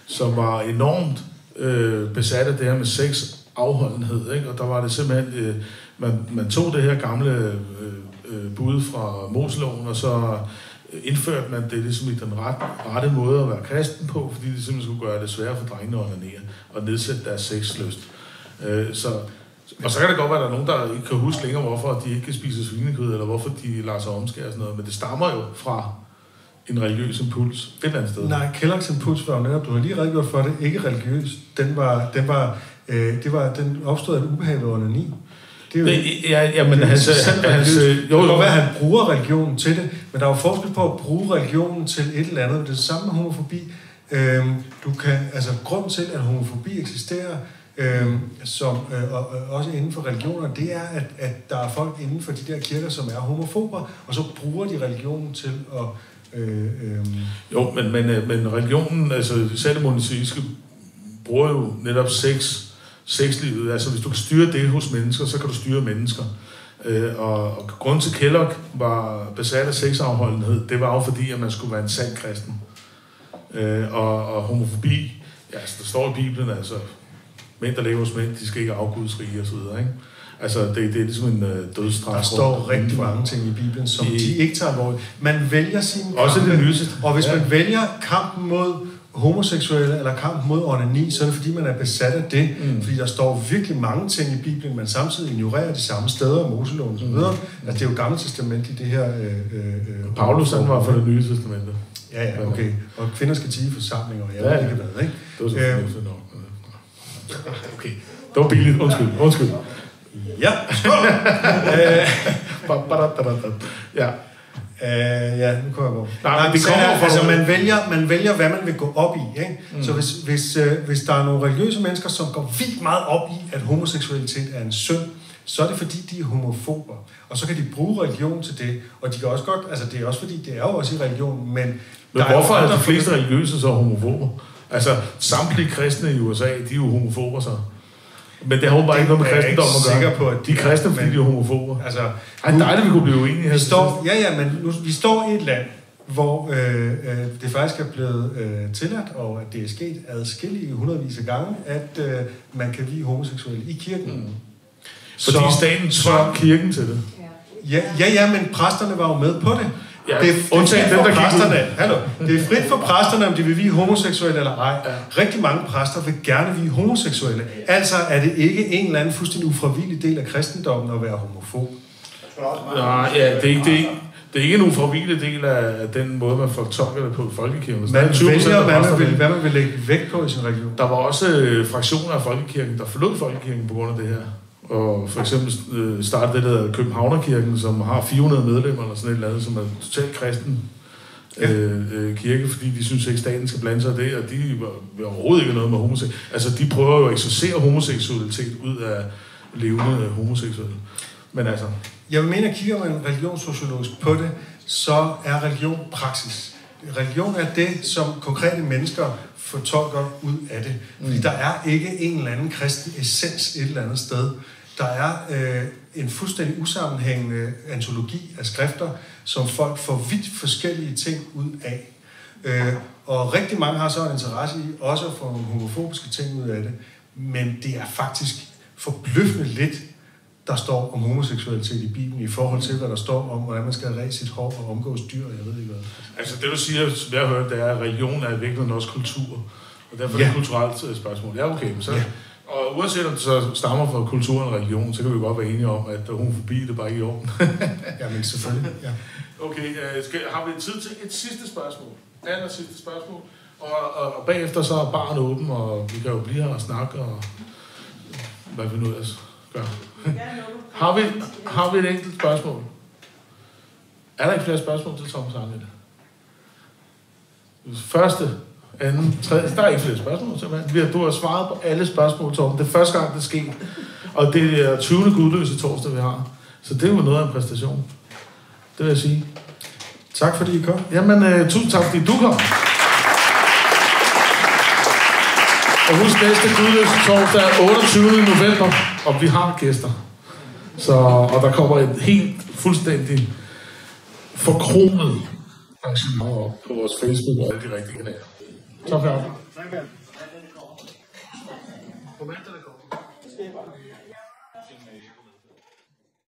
som var enormt øh, besat af det her med sex afholdenhed, ikke? Og der var det simpelthen, øh, man, man tog det her gamle øh, øh, bud fra Moseloven, og så indførte man det ligesom i den ret, rette måde at være kristen på, fordi det simpelthen skulle gøre det sværere for drengene at ordinere og nedsætte deres sexlyst. Øh, så, og så kan det godt være, at der er nogen, der ikke kan huske længere, hvorfor de ikke kan spise svinekød, eller hvorfor de lader sig omskære og sådan noget, men det stammer jo fra en religiøs impuls et eller andet sted. Nej, Kellogg's impuls var jo netop, du har lige redegjort for det, ikke religiøs. Den var, den var, øh, det var, den opstod af et ubehag ved onani. Det er jo, Det, ja, ja, men det hans, hans, religiøst. jo, Det jo, godt være, at han bruger religionen til det, men der er jo forskel på at bruge religionen til et eller andet. Det er det samme med homofobi. Øhm, du kan, altså, grund til, at homofobi eksisterer, øhm, som, øh, og, og også inden for religioner, det er, at, at der er folk inden for de der kirker, som er homofober, og så bruger de religionen til at... Øh, øh, jo men, men, øh, men religionen, altså selv det bruger jo netop sex, sexlivet. Altså hvis du kan styre det hos mennesker, så kan du styre mennesker. Øh, og, og grunden til Kellogg var besat af sexafholdenhed, det var jo fordi, at man skulle være en sand kristen. Øh, og, og homofobi, ja, altså, der står i Bibelen, altså, mænd, der lever hos mænd, de skal ikke afgudes rige og så videre, ikke? Altså, det, det er ligesom en øh, dødsstraf. der står rigtig mange ting i Bibelen, som I- de ikke tager alvorligt. Man vælger sine Også kampe, det nye testamente. Og hvis Ja. man vælger kampen mod homoseksuelle eller kampen mod onani, så er det fordi, man er besat af det. Mm. Fordi der står virkelig mange ting i Bibelen, men samtidig ignorerer de samme steder, Moseloven osv. Mm. Altså, det er jo gamle testament i det her... Øh, øh, øh, Paulus, han var for det nye testamente. Ja, ja, okay. Og kvinder skal tige i forsamlinger, og jeg Ja, ved ikke hvad, ikke? Det var så Øhm. (laughs) Okay. Det var billigt. Undskyld. Undskyld. Ja, skål! (laughs) øh. Ja. Øh, ja, nu kommer jeg på. Nej, det så kommer er- altså, man vælger, man vælger, hvad man vil gå op i. Ikke? Mm. Så hvis, hvis, øh, hvis der er nogle religiøse mennesker, som går vildt meget op i, at homoseksualitet er en synd, så er det fordi, de er homofober. Og så kan de bruge religion til det. Og de kan også godt, altså det er også fordi, det er jo også i religion, men... Men der hvorfor er andre de fleste religiøse så homofober? Altså, samtlige kristne i USA, de er jo homofober så. Men det har jo bare ikke noget med Det jeg ikke kristendom at gøre. sikker på, at de er kristne, fordi de er homofober. Altså, Ej, dejligt, vi kunne blive uenige her. Står, ja, ja, men nu, vi står i et land, hvor øh, øh, det faktisk er blevet øh, tilladt, og at det er sket adskillige hundredvis af gange, at øh, man kan vie homoseksuelle i kirken. Mm. Fordi staten tvang kirken til det. Ja, ja, ja, men præsterne var jo med på det. Ja, det, er, undtagen frit dem, for der præsterne. Hallo. Det er frit for præsterne, om de vil vie homoseksuelle eller ej. Ja. Rigtig mange præster vil gerne vie homoseksuelle. Altså er det ikke en eller anden fuldstændig ufravillig del af kristendommen at være homofob. Nej, ja, det er ikke, det er ikke, det er ikke en ufravigelig del af den måde, man fortolker det på i folkekirken. Man er 20% vælger, hvad man, vil, hvad man vil lægge vægt på i sin religion. Der var også øh, fraktioner af folkekirken, der forlod folkekirken på grund af det her. Og for eksempel øh, startede det, der hedder Københavnerkirken, som har 400 medlemmer eller sådan et eller andet, som er totalt kristen Ja. øh, øh, kirke, fordi de synes ikke, staten skal blande sig i det, og de vil overhovedet ikke noget med homoseksualitet. Altså, de prøver jo at eksorcere homoseksualitet ud af levende homoseksuelle. Men altså, Jeg vil mene, at kigger man religionssociologisk på det, så er religion praksis. Religion er det, som konkrete mennesker fortolker ud af det. Fordi der er ikke en eller anden kristen essens et eller andet sted. Der er øh, en fuldstændig usammenhængende antologi af skrifter, som folk får vidt forskellige ting ud af. Øh, og rigtig mange har så en interesse i også at få nogle homofobiske ting ud af det. Men det er faktisk forbløffende lidt, der står om homoseksualitet i Bibelen, i forhold til, hvad der står om, hvordan man skal ræse sit hår og omgås dyr, og jeg ved ikke hvad. altså det du siger, som jeg har hørt, det er, at religion er i virkeligheden også kultur. Og derfor er det Ja. et kulturelt øh, spørgsmål. Ja, okay. Men så, Ja. Og uanset om det så stammer fra kultur eller religion, så kan vi godt være enige om, at homofobi det er bare ikke i orden. (laughs) Jamen selvfølgelig, ja. Okay, øh, skal, har vi tid til et sidste spørgsmål? Aller sidste spørgsmål. Og, og, og bagefter så er baren åben, og vi kan jo blive her og snakke, og hvad vi nu ellers gør. Har vi, har vi et enkelt spørgsmål? Er der ikke flere spørgsmål til Thomas Arnett? Første, anden, tredje. Der er ikke flere spørgsmål, simpelthen. Vi du har svaret på alle spørgsmål, Torben. Det er første gang, det sker. Og det er 20. gudløse torsdag, vi har. Så det er jo noget af en præstation. Det vil jeg sige. Tak fordi I kom. Jamen, øh, tusind tak, fordi du kom. Og husk næste gudløse torsdag 28. november, og vi har gæster. Så, og der kommer et helt fuldstændig forkromet arrangement op på vores Facebook og alle de rigtige kanaler. Tak for